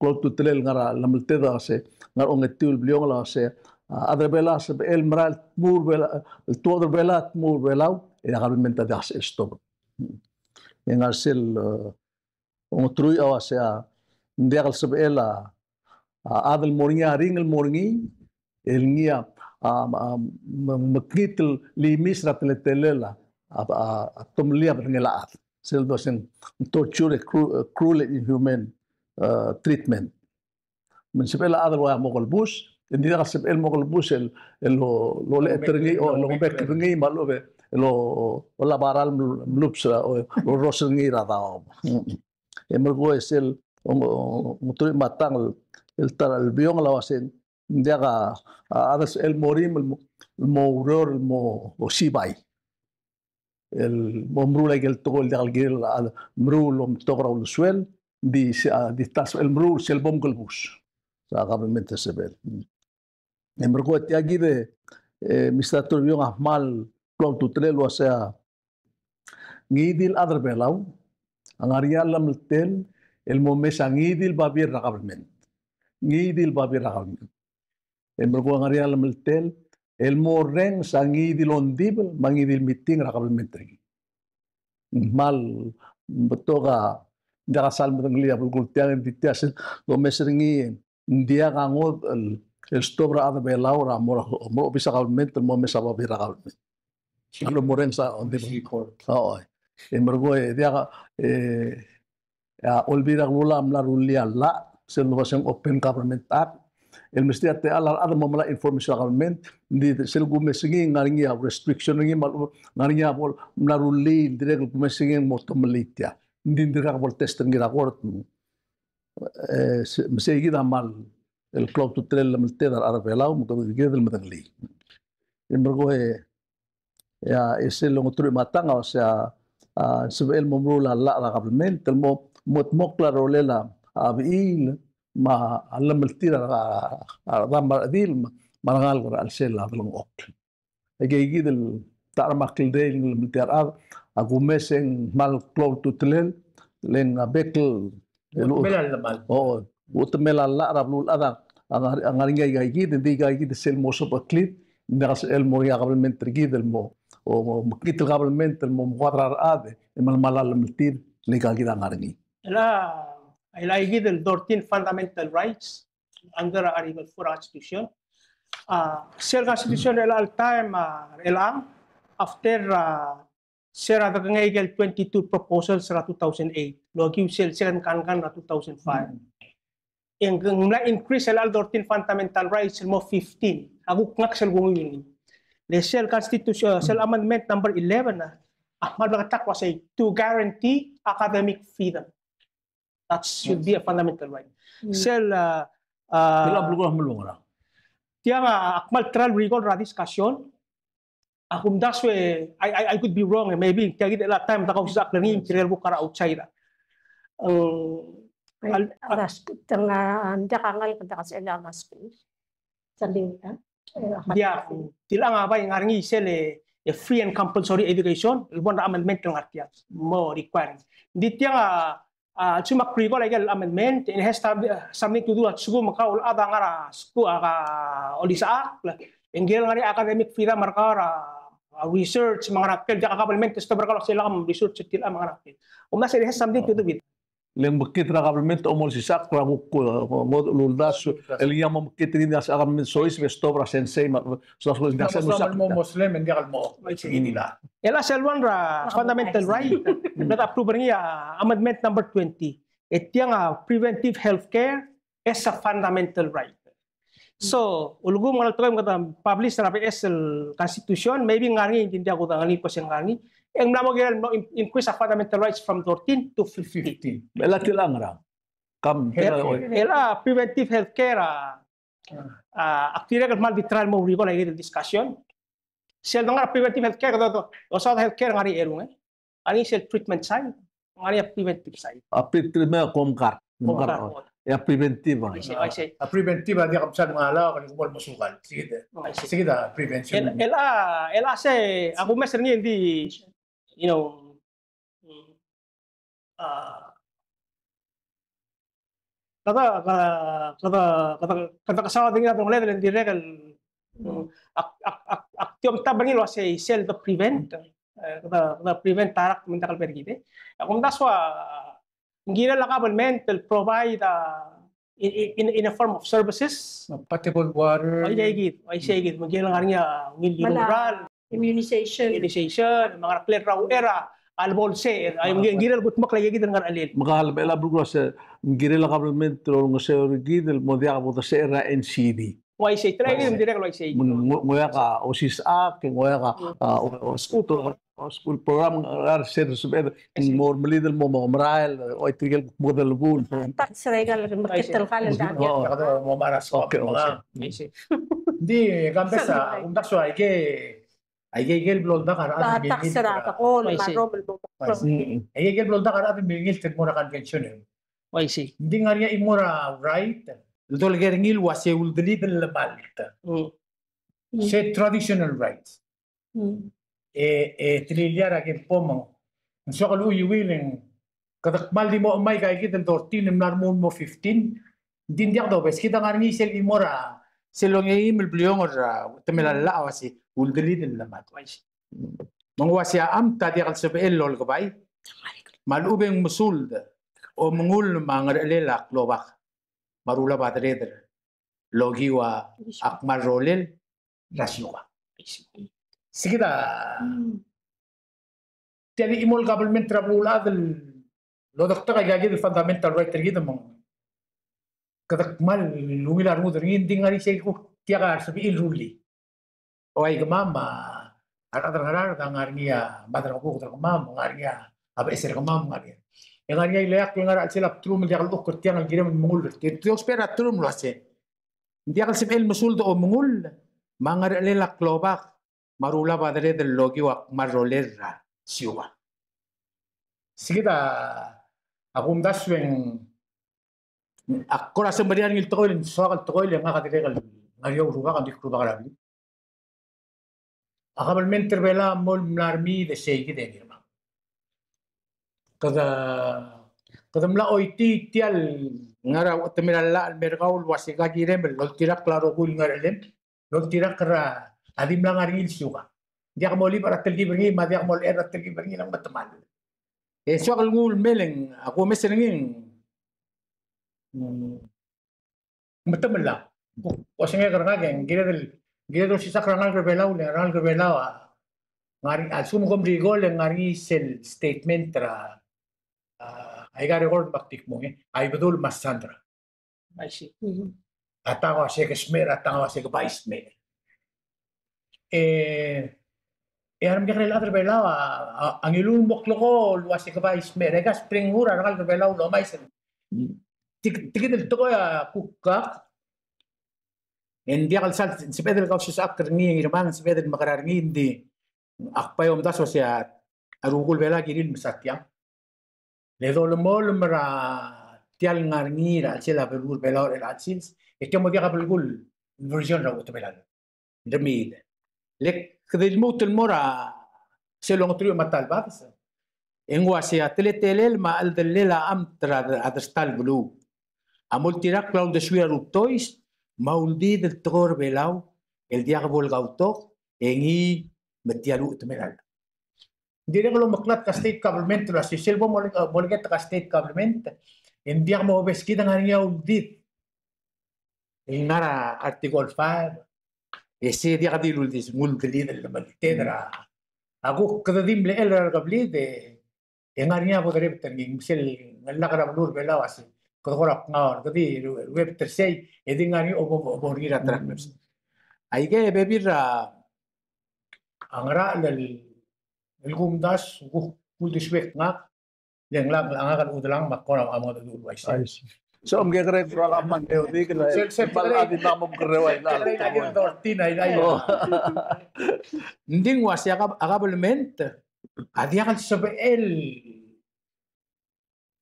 kol tu telel ngara lamel teda se ngar ong etul bliong la se adre bela se el mral mur bela el todo bela mur bela e agal menta das stop ngar sel ong trui awa se a ndiagal se ela adel moringa ringel moringi el ngia maknitel limis ratletelela a tom liab ngela sel dosen torture cruel inhuman uh, treatment من سبيل هذا الواحد مغل بوس اللي ده سبيل مغل بوس ال لو لو لترني او لو بكرني ما لو be- lo wala baral mlups o lo rosngi ra da emer go es el mutri matang el tar el biong la wasen ndiaga adas el morim el mouror el mo o el momru la el togol de alguel mru lo togra el suel di di tas el mru sel bom galbus sa gabamente sebel emer go tiagi de Mr. Turbiong Ahmal klong tutrel wa sa ngidil adar belaw ang arial lam tel el momes ang ngidil babir na government ngidil babir na government el mergo ang arial lam tel el moreng sa ngidil ondib mangidil meeting na government ri mal betoga daga sal metang liya bulgul tiang ditias do mesringi dia ngangod el stobra adar belaw ra mo bisa government mo mesa babir na government ano moreng sa Record. Oo. E mergo e dia e a olvida gula amla rulia la se no open government act el mesti ate ala ada mamala information government di sel gu mesingi ngaringi a restriction ngi mal ngaringi a bol na ruli dire gu mesingi moto melitia ndi ndira bol test ngi ra gort eh mesti gi da mal. El club tu trel lam te dar ara velau mo ko gi del madangli el mergo e ya ese lo ngotru matanga o sea uh, sebel momru la la la government el mo mot mok la rolela abil அன்னமத்தில் ரமதில் மனகால் ஒரு அல்சேல் அவளும் ஓக்கள் Ege igidil tara makil de ingil mitiar ar agumeseng mal cloud tutlel len abekel elu o utmel alla rablul ada angar angaringa igid de igid sel moso paklit nas el moria gabelment rigid el mo o maklit gabelment el mo muadrar ade emal malal mitir le igid angaringi la ila igid el 14 fundamental rights under article 4 constitution. Uh, sel constitution el al time uh, elang after uh, sera da ngayel 22 proposals ra 2008 logi sel sel kan kan ra 2005 yang increase el al 14 fundamental rights mo 15 agu ngak sel gungin le sel constitution sel amendment number 11 na ahmal bagatak was to guarantee academic freedom That should be a fundamental right. Tiang uh, uh, Tiara, Akmal rigor la discussion. Akum daswe I, I, I could be wrong, maybe kaya gid la time ta kausa klani imperial buka kara outside. Ang alas tengah anda kangal kada kasi ala alas ko. Dia ta. Ya, apa yang ba yung sele a e free and compulsory education, ilbon amendment ng artiya more requirements. Di tiang nga uh, cuma recall legal amendment it has uh, something to do at sugu makaul ada ngara sugu aka olisa ak Enggel ngari academic freedom markara uh, research mga nakil di akabalment testo berkalo sila kam research tila mga nakil. Umna it has something to do with لمبكيت رغم من تأمل سيساق رغم مود لولاس اللي يوم مبكيت رين ناس رغم من سويس بستوبرا سنسي ما صفلو ناس مساق مو مسلم من قال مو inilah ela selwan ra fundamental right. That approval ni amendment number 20 etiang ah, preventive healthcare as a fundamental right. So, ulgu mengalami kata publish terapi esel constitution, maybe ngani jinja kota ngani kosen ngani, Ang namo gyal no increase a fundamental rights from 14 to 15. 15. Bela tilang ra. Kam. Ela preventive healthcare ah uh, aktiira ka mal vitral mo rigo na yung discussion. Sel nga preventive healthcare kada to. O sa healthcare ngari erung eh. Ani sel treatment side, ngari a preventive side. Apit me komkar. Komkar. Ya preventiva. A preventive, hindi ka sa mga alaw, kung kumul masukan. Sige da. Sige da, prevention. El, ela, ela say, ako mas rin hindi, you know, mm, uh, قضاء قضاء قضاء قضاء قصاد din natin ulit hindi regal aktiom tabangin lo say self the prevent eh, kada kada prevent tarak mentakal pergite ya, akum daswa ngira lakabel mental provide eh, in, in, in a form of services. Potable water. Ay daigit ay sigit mangira ngarnya ngil rural immunization. Immunization mga clear raw era albol se ay ngi ngiral gut mak lagi gidan ngar alil Makahal bela brugla se girela government tro nga se origid el modia ka bota se era NCD. wai se try gidan direk lo se Ngoya ka osis a ke ngoya ka o skuto o school program ar ser subed mor melidel mo mo mrael o itigel model bul. Tak seregal makital kalan dati. Oo. Kada mo maras ko mga Hindi, gambesa, Salbay. kung takso ay ke ay gel blol da kan at Tak sera ka ko Wai se. marobel bo. Ay gel blol da kan at mingil tet mo na convention. eh. wai se Hindi nga niya imora right. Dol gerngil wase uldli del malta. Se traditional rights. E e triliara ke pomo. So kalu yuwiling kadak maldi mo may kay kita 14 nar mo mo 15. Din diak do bes kita ngarni sel imora silonge mil blion ra temela la wasi uldri din la mat wai mong wasi am ta dir al sebe lol gbai mal ubeng musul o mongul mangar le la klobak marula badreder logi wa akmal rolel rasiwa sigida tani imol government trabul adl lo dakta ga gid fundamental right gid mong kadakmal lungi lar ngut ringin ding ari sei kuk tia Oai sabi il ruli oi gamama ar adar harar ta ngarnia badar kuk tar gamam ngarnia ab eser gamam ngarnia yang ngarnia ilayak ngar atsela trum dia kal ukkur tia ngal spera trum dia kalau sabi ilmusul do mangar lelak klobak marula badare del logi wak marolera siwa. Sigita ah, aku dasweng أقرأ سمبريان التقول إن صار التقول يعنى قد رجع اليوم شو قاعد يكتب بغرابي أقبل من تربلا مول منارمي ده شيء كده نيرما كذا كذا ملا أوتي تيال ngara utamira la mergaul wasiga girem lol tira claro gul ngarelem lol tira kra adim la ngaril suga dia moli para telgi bergi ma dia mol era telgi bergi nang bataman e eh, sugal ngul meleng aku mesenengin geng gira del gira del sisa karanga rebelaw le karanga rebelaw ngari al sumo kom rigol ngari sel statement tra ay ga record baktik mo eh ay betul mas sandra wai se atawa siya ka smer atawa siya ka vice smer eh eh aram dia kanila other belaw ang ilul moklo ko ka vice smer eh ka spring hura nakal ka belaw lo may Τι τώρα κούκα. Εν διάλεξα σαν την συμπέδελ γάω στις άκρη μία γερμάνα συμπέδελ με γραρμίντη αχπάει ο μτάσο σε αρουγούλ βελά κυρίλ με σάτια. Εδώ λέμε όλοι μέρα τι άλλη γαρμίρα σε τα βελούλ βελά ο ρελάτσιλς και μου διάγα βελούλ βρυζιόν το βελά. Μόρα σε λογοτρίο. Εγώ ασιατλέτε. amoltirá claudesuiaru tois, mauldi del tor velau, el diabo el gautor, en i metiaru temeral. Dirego lo meclat casteit cablement, la sisel bolget casteit cablement, en diamo vesquidan haría un dit, en ara artigol far, ese diaga dilul dis muldeli del maltedra, agu kdadim le el ragablid, en haría bodreptan, en sel, en lagra blur velau así. كغرق كذي الويب ترسي يدين غاني أبو بوريرا تركمس أيجا ببيرا أنغرا لل القوم داس كل شويك نا لين لا أنا كان أدلان ما كنا أما تقول وايش So am gegre kural amang eo di kena sepal adi namum kerewai la. Kena lagi dorti na ina yo. Nding wasi agab agab element. Adi akan sebe el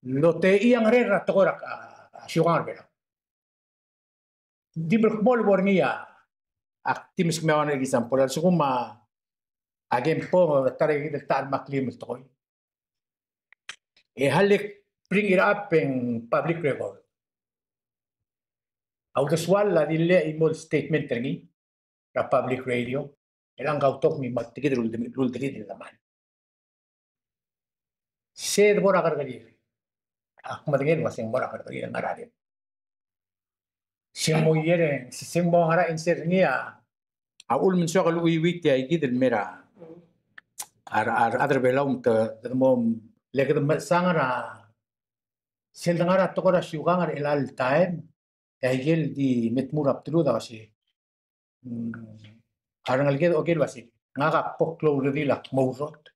no te ian rera tora a xugar bela. Dibel mol bornia a timis me van egizan por el segundo a gen po estar egi del tal mas climes toi. E halle bring it up en public record. Auto sual la dille i mol statement tengi la public radio el han gauto mi matikidrul de la mano. Sed bora gargalire. ahmad gen masing bora kada tagi nang kada iya. iya dim. Simu yere sisim bong hara inser ngia. Ya. Aul min shogal ui witi ai gidil mira. Ar ar adar belaum ta dadmom lekad mat sangara. Sel dangara tokora shugangar ilal taem. Ai gel di metmur abdulu da wasi. Harangal hmm. gel ogel wasi. Ngaga poklo rudila mouzot.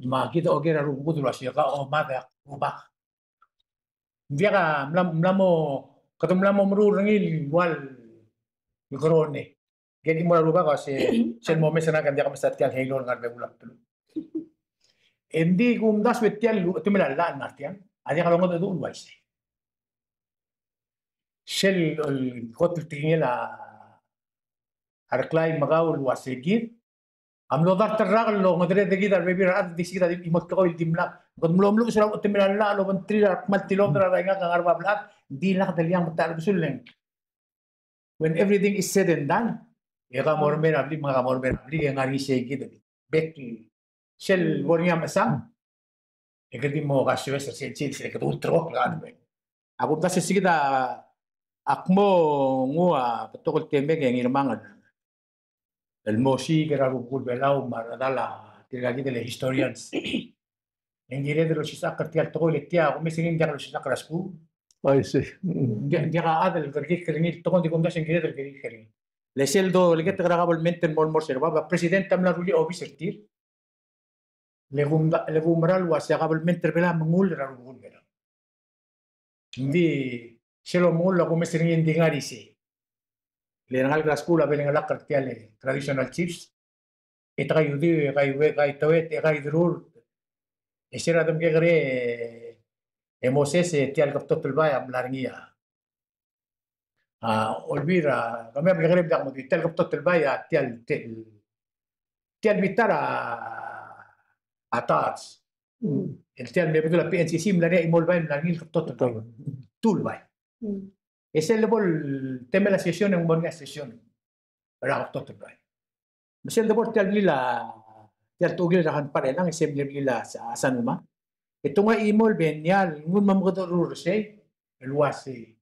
Maakita rungutu la shiyaka o mada uba. Viaga mlamo kato mlamo mru rengil wal mikrone. Gani mura luba ko si sen mo mesa na kandia kami sa tial halo ngar begulap tulo. Endi kum das betial lu tu mila la nartian. Adi kalongo tu un waisi. Shell el kotul tingi la arklai magau luasigit terragal lo ngodre de gidar bebi rat di sigida di imot ko dimla. God mlom lu sura tu melala lo bantri rat mat tilom dra nga ngarba blat. Di lak daliang betal bisuleng. when everything is said and done, eka mormen abli mga mormen abli yang ngari shegi dali. Back to shell bornya masang. Eka di mo kasyo sa shell shell eka utro kan be. Ako ta sa sige da akmo ngua patokol tembe yang el Moshi, que era algo curvelau, maradala, que era aquí de los historians. En diré de los isakar, tía, todo el tía, o me siguen ya los isakar aspu. Ay, sí. Llega a del vergis que venir, todo de condas en que del que dije. Le celdo, el que te grababa el mente en Molmor Servaba, presidente Amla Rulli, o bisertir. Le gumra lo hace el mente, vela, mangul, era un gulvera. Di, se lo mula, como me siguen dingar y sí leen al gascula, ven a la cartel tradicional chips, y trae un día, y trae un día, y trae un día, y trae un día, y será de mi gre, hemos ese, hablar guía. Ah, olvida, no me gre, ya me dice, al capto del vaya, y al tel, y al a tats. El tel me pidió la pensión, y la y me hablar guía, el capto del vaya. Tulbay. Tulbay. Ese el tema la sesión en buena sesión. Para kapto tulbay. Masel de bol tial lila tial tugil rahan pare lang isem lila sa asanuma. Ito nga imol benyal, ngun mamukot rurse, elwasi,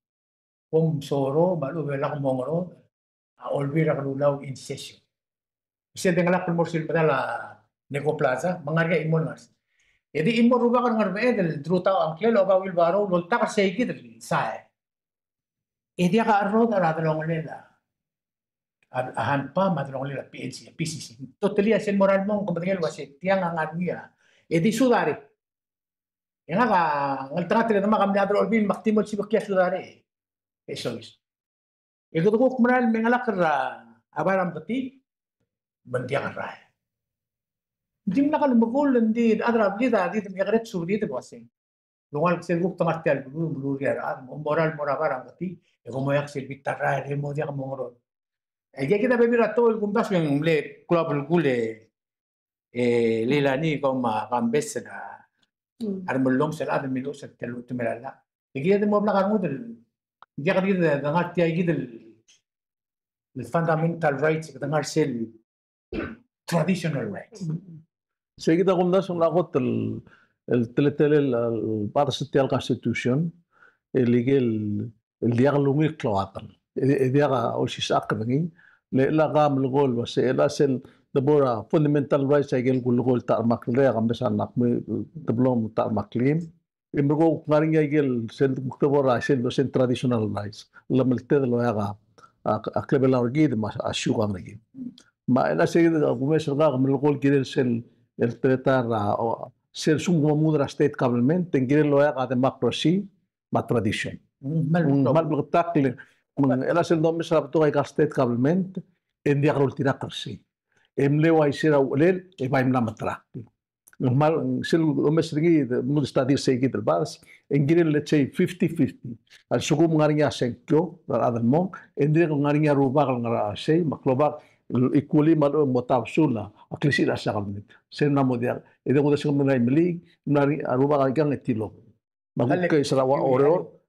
pom soro, balu bela kumongro, olvira kalulaw in session. Kasi dengan la promotion padala Neko Plaza, mangarga imol ngas. Jadi imol ruba kan ngarba edel, druta ang klelo ba wil baro, lolta ka segi del sae. e dia ga roda la dron a han pa ma dron lela pici pici si moral mon como tenia lo se tian e di sudare e la el trate de maga mbia dron bin maximo eso es e go go moral men ala kra abaram pati bantia ga rai dim la kal di de migret subdi de bosin Lo se gusta más que al blue, blue, moral, ti egomodyak zerbittarra ere modiak mogoron. Egiak eta beberatu gule, tumerala. El fundamental rights, que tengar sel, traditional rights. Mm. Seguida el el teletel el parte de el el Lera lungi kloakan. Lera olsis akmangi. Lera gam lugol wasi. Lera sen dabora fundamental rights agel gulugol tak maklera gam besan nak me dablom tak maklim. Imrugo ngaring agel sen dabora sen lo sen traditional rights. La melte de lo aga. Aklebel argid mas ashuga ngagi. Ma ela se gumes gam lugol kirel sen el tretar ser sum mudra state kabelment tengirel lo aga de makrosi ma tradition. Mal bertakle ela sel do mesra to ay state government en dia rol tirakarsi em leo ai sera ulel e vai mna matra normal sel o mesringi mo study sei git bas en gire let's say 50 50 al sugu ngaringa senkyo dar adan mo en dire ngaringa ruba kal ngara sei makloba ikuli malo motab sula aklisi la sa kalmit sen na modia e de ngoda sing mna mli ngari ruba kal gang etilo maguk kay sara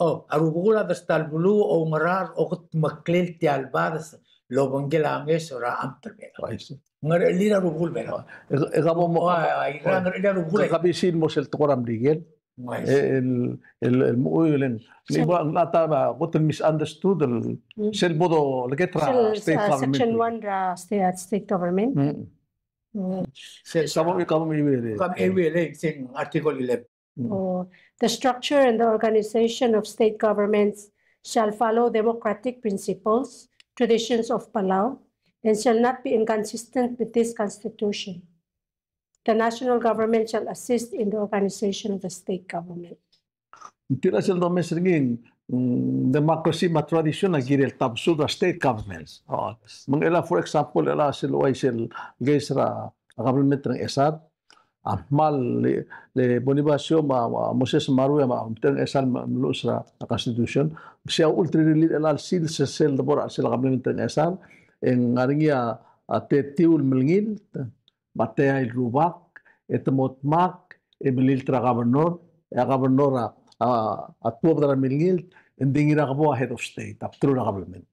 o arugula de stal blu o ngrar o kut maklil ti albadas lo bangil anges ora amper bela. Ngar El el el muulen. Ni misunderstood el bodo legetra state government. Section government. 11. The structure and the organization of state governments shall follow democratic principles, traditions of Palau, and shall not be inconsistent with this constitution. The national government shall assist in the organization of the state government. Tira do mesringin democracy ma tradition na girel tabsu da state governments. Oh. Mangela for example ela sel oy sel gesra government ng esad ahmal le, le Bonifacio ma, ma Moses Maruya ma umteng esal mulu sa constitution. Siya ultra relit elal sil sa sel da bora sel government ng esal en ngaringia ate tiul melngil batea il rubak etemot mak emilil tra gobernador ya gobernador at tuwa dara melngil endingira ka po head of state aptro na government.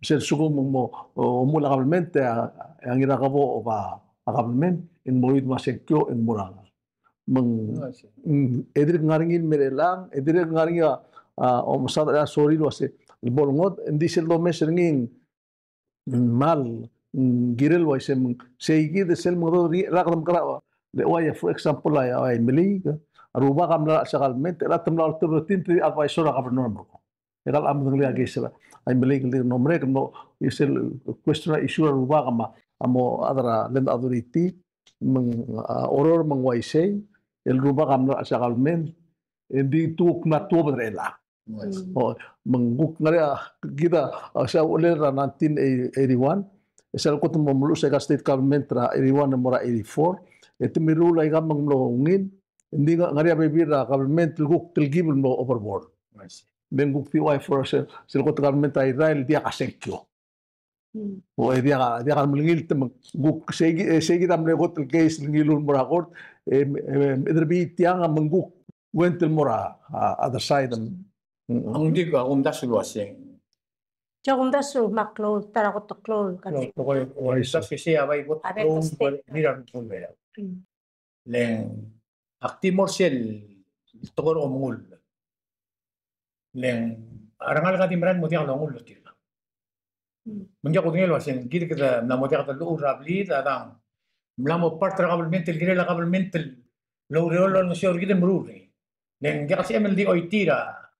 Sel sugo mo mo umula government ang ira ka po ba government involved mas ekyo in boranga meng oh, mm, edir ngaringin merelang edir ngaringa ah, ah, om sadra ah, sori lo ase bolngot ndisel lo mesringin mal girel wa sem seigi de sel modo raqdam qara de waya for example ay ay melig ruba qamla shagal ment la tamla alternatin ti alfa sura governor mo ya egal am ngli age sala ay melig li nomre no isel eh, question issue ruba qama amo adara len authority meng oror meng waisay el ruba kam la sa government hindi tuk na tu bedrela Mm. o mengguk ngari kita sa ule ra 1981 esal ko tumo mulu sa state government ra 81 na mora 84 ito mirula iga manglongin hindi nga ngari bibira government guk tilgibul mo overboard. Ben guk PY for sa ko government ay Israel dia kasenkyo Oediaga, eh, diaga mlingil tem guk segi eh, segi dam negot el keis lingilun morakort ederbi eh, tianga menguk wentel mora other side am angdiga umdas luaseng 조금 더 수막로 따라고 또 클로 같이. 그걸 월서 시시 아바이 고 클로 니랑 콜베라. 랭 악티모셀 또걸 오물. 랭 아랑알 가디므란 모디알 오물로 티. Menja Godinel va ser que la motega de l'ur rabli da da. Mlamo partra el no se orgide mruri. Len gasim el di oitira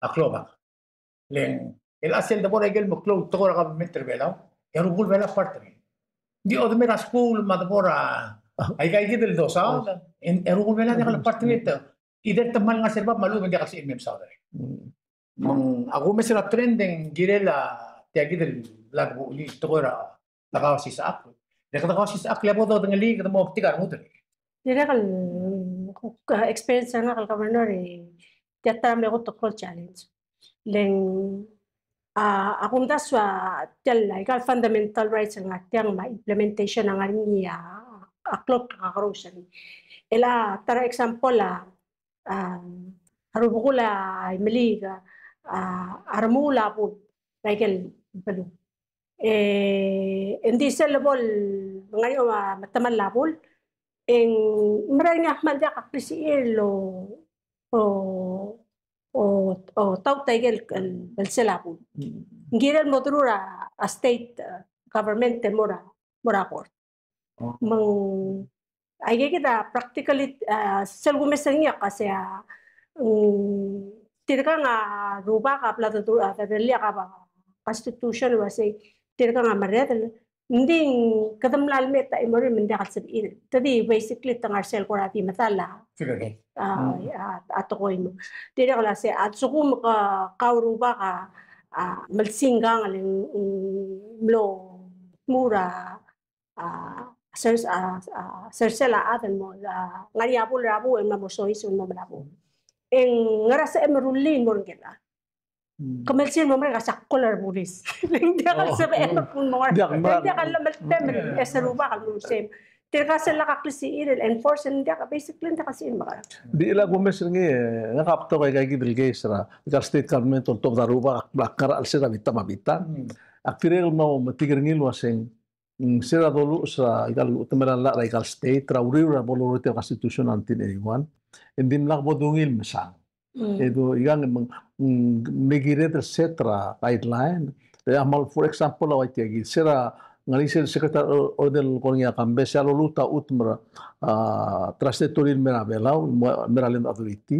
a kloba. Len el asel de bora gel moklo tora qablment bela. Ya rubul bela partra. Di school madbora. Ay gai gidel dosa. En rubul de la partra i del tamal nga serba malu menja qasim mem sadre. Mang agume se la girela tiya kita lagu li to ko ra takaw si sa ako. Dia kata si sa ako labo do dengan li kita dere. Dire kal ka experience nga kal governor eh. Tiatara me ko to klol challenge. Leng ah akong daswa tel like fundamental rights nga tiang ma implementation ng niya aklop kakarusan. Ela tara example la um, harubukula meliga armula po Michael Balu. Eh, hindi sila bol ngayon uh, mataman labol en maray nga malda ka prisiel o o o o tau taigel el selapon. Ngiral mo drura a state uh, government te mora mora court. Oh. Mang ay kita practically uh, sel gumesanya kasi uh, um, tirka nga ruba ka plata tu uh, federal ka ba constitution wasi tirka nga maredel hindi kadamlal meta imori mendakat sabihin. Tadi basically tangar sel ko rati matala Sige. ah at ato ko mo. Dire kala se at suko maka kauruba ka ah malsinggang aling mlo mura ah sir ah sersela adan mo ngari apul rabu en mo sois un mo rabu. En ngara sa emerulin mo ngela. Commercial mo man sa color movies. Hindi ka sa eto kung mga. Hindi ka lang maltem. Esa ruba ka lang same. Tirkasan lang. Enforce hindi ka. Basically hindi kasi in mga. Di ila commercial nga eh. Nakapto kay kay Gidil Gaysra. State government untuk daruba da ruba. Blakkar al sira bita mabita. Aktirel mo matigir ngil waseng. Sira dulu sa ikal utamaran lah ikal state. Trauriura konstitusi nanti antin iwan. ini lang bodungil masang. ಇದು ಈಗಾಗಲೇ negirete setra guideline. Ya, De amal for example la wati agi sera ngali sel sekretar ordel konia kambe salo luta utmra ah, traste torin mera bela mera authority.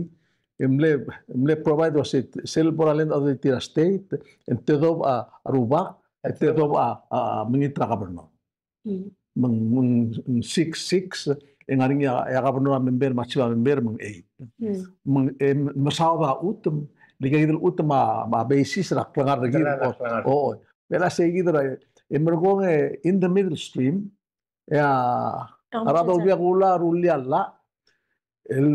Emle emle provide was sel por lend authority la state ente dob a ruba ente dob a ministra governo meng 66 engaring ya ya kapan orang member macam apa member mengait, eh meng masalah utam lihat itu utama ma basis rak pelanggar lagi oh bela saya gitu lah emergong eh in the middle stream ya arah tuh biar gula ruli allah,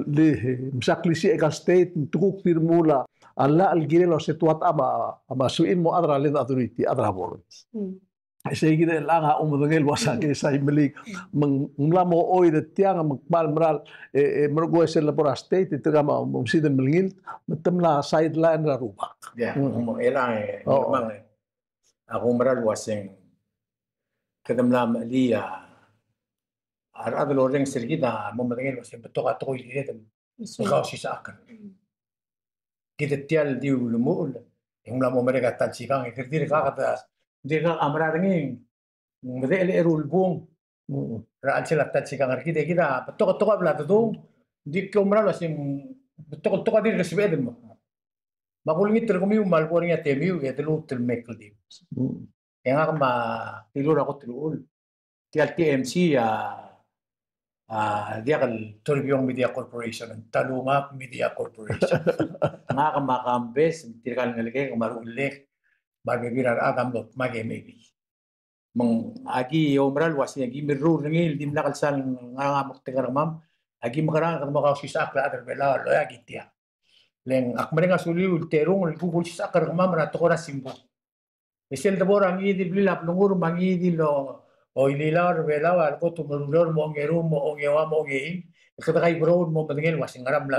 di misalnya si ekas state tukuk firmula Allah algirelo setuat apa apa suin mau adra lihat aturiti adra boros saya kita langa dengan wasa ke sai melik menglamo oi de tianga makbal meral eh, eh, e mergo ese la pora state te gama mumsid melingil metem la side line lah rubak. Ya, hmm. mau elang eh, oh. e mang aku meral waseng kedem la malia ya. arad lo reng sergida ah, mumudengel waseng betoka to ile dem gausi sakan. Kita tiang di ulumul, umlamo mereka tansikan, kertir kakat Yung mula mo mereka tan sikang ikirtir ka kata di ka amrarangin. Mede ele erul buong raan sila tan sikang kita kita betok betok abla tu di ko maral waseng betok betok adir ka sibedin mo. Makulingit terkumi umal ko rin temiu ya telu termekl di. Yang nga ma tilur ako tilul. Tial TMC ya ah dia kal Turbiong Media Corporation ang Talunga Media Corporation. nga ka makambes tirkal ngalike barbe birar adam dot mage mebi. Meng agi omral wasi agi mirru ngi dim nakal sal nga mok tegar mam agi makara kan maka sisa akla adar bela lo ya gitia leng ak mereka suli terung ku ku sisa akar mam ra tokora simbo esel tabor angi di bilap nungur mangi di lo oililar bela al kotumurulor mongerum mongewa mongein එකකතයි බරෝන් මොකදගෙන් වශයෙන් අරම්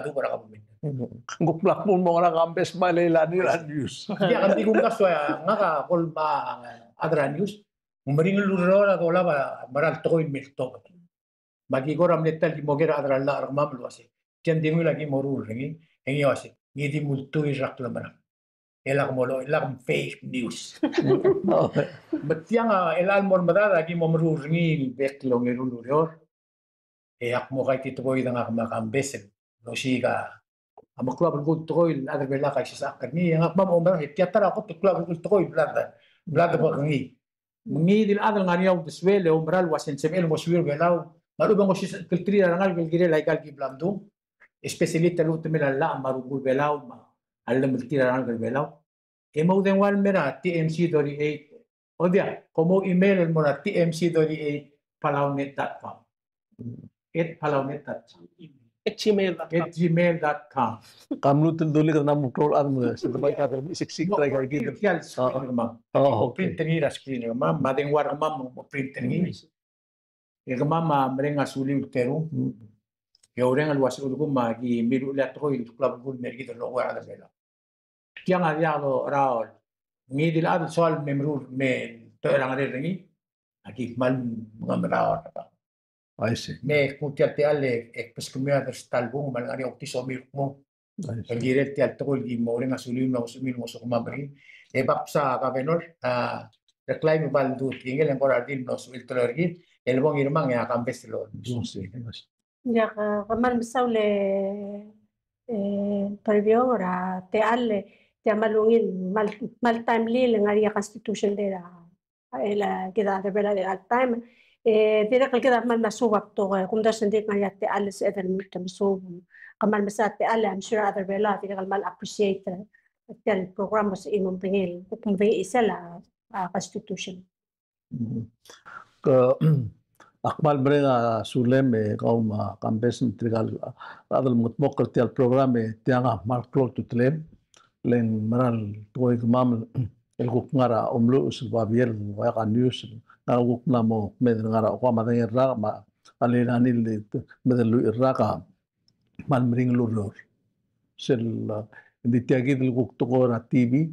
tiyan di multu fake news. Lo E ak mo kay tito ko idang ak makambesel. Lo siga Ama club ang to ko adra bela kay sa akar ni ang akmam omra tiatara ko to club ang to ko blada. Blada ba kangi. Ngi din adal nga niyaw deswele omral wasen semel mo swir belaw. Ko si kultri rangal gil gire like al giblamdu. Especialista lu temela la marugul belaw ma. Alam tira rangal belaw. E mo den wal mera tmc38. O dia, como email mo na tmc38 palawnet.com. @palaumit@gmail.com. Kamlutin duli ka na mo troll ang mga sa tabay ka sih isiksik gitu. Ah, ah. ah, oh, print ni ra screen ka war ka Mau print ni. E ma ma mreng asuli utero. E oren al wasi miru la to il club gol mergi to lo wa bela. Kian adiado Raul. Ni dil ad sol memrur me to erang re. Aki mal. me escuente al Mais conti alle e pescumia del talbo magari ho tiso mi mo e diretti al tol di moren asulino asulino so come brin e papsa gavenol a reclaim baldu tingel en por ardil nos el tolorgin el bon irman e acam bestelo ya ramal misaule eh, previo ora te alle te amalungil mal mal time lil en área constitution de la la queda de verdad de time. إيه، ديرق كده كذا عمل سوى بتوع قم ده نديك ما يات تقل سأذن مرت مسوى قبل ما سات تقل I'm sure other بلا ديرق المال appreciate. تل البرنامج بس إنه بيجي بكم في إسلا constitution أقبل بريغا سولم قوم قامبسن تريغال هذا المتمقر تيال البرنامج تيانا ماركلو تتلم لين مرال توي كمام الغوكنارا أملو سلبابير ويقع نيوس. awuk namo med ngara kwa ma dang ra ma alera ni le med lu ra ka mal mring lu ror sel di uh, tiagi del guk to gora tv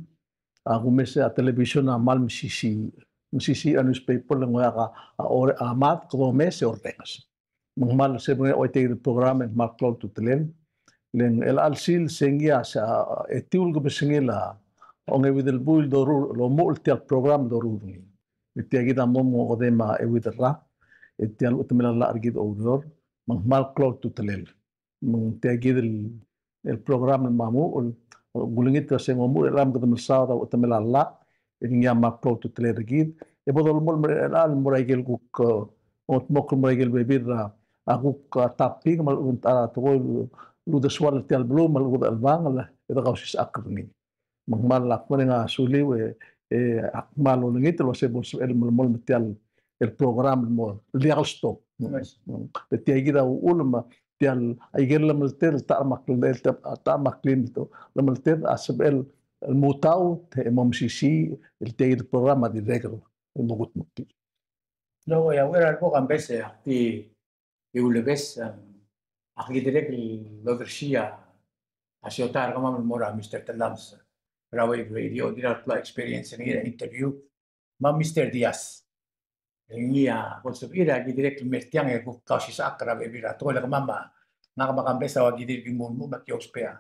agu mes a television a mal msisi msisi a newspaper le ngwa ka a or a mat ko mes ortegas mal se pone hoy te el programa en mal cloud len el alsil sengia sa etiul go besengela onge videl buil lo multi al program doru ni Itia kita momo o de ma e wita ra, itia la argit o udor, mang mal klor tu talel, mang tia program mamu, o gulingit ta se momu el ram ta tamil sa ta o tamila la, e ning ma klor tu talel e ya bodo mol mer el al mora igel guk eh, o tmok mora igel bebir ra, a guk a tapi ngamal un ta la tu gol lu de suar el tia mal gu de el bang, e da gausis akar ning. Mang we malolonguito lo hacemos el mol metial el programa mo legal stop de ti hay da ulma tial hay que la meter ta maklin ta maklin to la meter asb el المتاو إمام شيشي التاي البروغرام دي ذاكر الموجود مكتوب. لو يا وير البوغام بس أختي يقول بس أخي دريك لوغرشيا عشان تعرف كمان المورا مستر تلامس. Rawave Radio dinar experience nira interview ma' Mr. Diaz. Hija, konsu ira direkt mirtjan jek kukkaw xi saqqra bi bira tgħidlek mamma naqma kan besa wa gidir gimmun mu mak jew spea.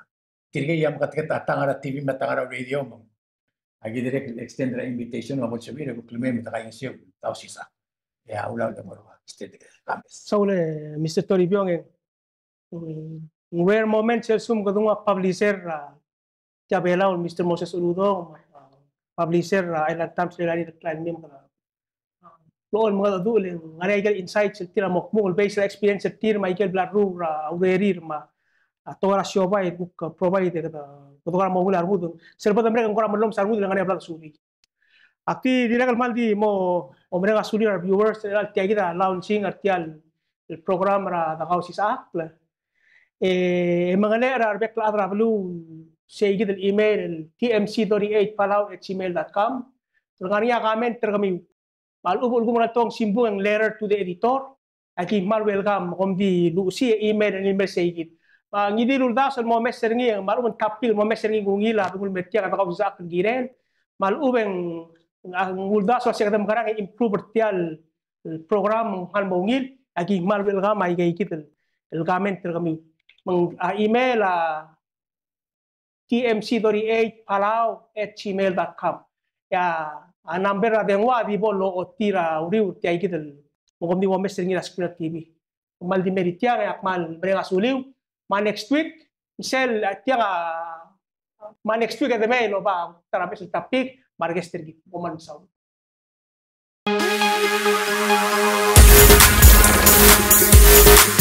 Tirgejja ma katketta tangara TV ma tangara radio mu. Għagi direkt extendra invitation ma konsu ira kuk l-memi ta' għajn sew taw xi saq. Ja, u law da morwa. Sawle, Mr. Tori Bjongen, un rare moment ċersum għadunwa publisher ra kya bela ul Mr. Moses Uludo. Publisher ra ila tam sila ni client mem kana lool mga du le ngare igal insights tira mok mo based on experience tir ma igal bla ru ra uverir ma atora sioba e book provide kata fotogra mo gular mudu serba tamre kan kora malom sarmudu ngare bla suri. Aki dira kal maldi mo omre ga suri our viewers al tiagira launching artial el program ra da kausis akla eh, mga arbek la adravlu say gid email el tmc38 palau at gmail.com terngania comment terkami mal ubul gumra tong simbu ang letter to the editor. Aki mal welcome. Kom di lu si email ang email say gid ma ngidi lul da sol mo messer ngi mal un tapil mo messer ngi ngila. Bugul metia ka kausis ak giren mal ubeng ngul da sol sekadam karang improve tial program hal mo ngil. Aki mal welcome ay kay kitel el comment terkami tmc38 palau at gmail.com ya a number ra dengwa di bolo o tira uri uti ai kidel mogom di wo mesringi ra spirit tv mal di meritia ra akmal brega suliu ma next week misel tia ga ma next week de mail o ba tara pesi tapik margester git o sau Thank you.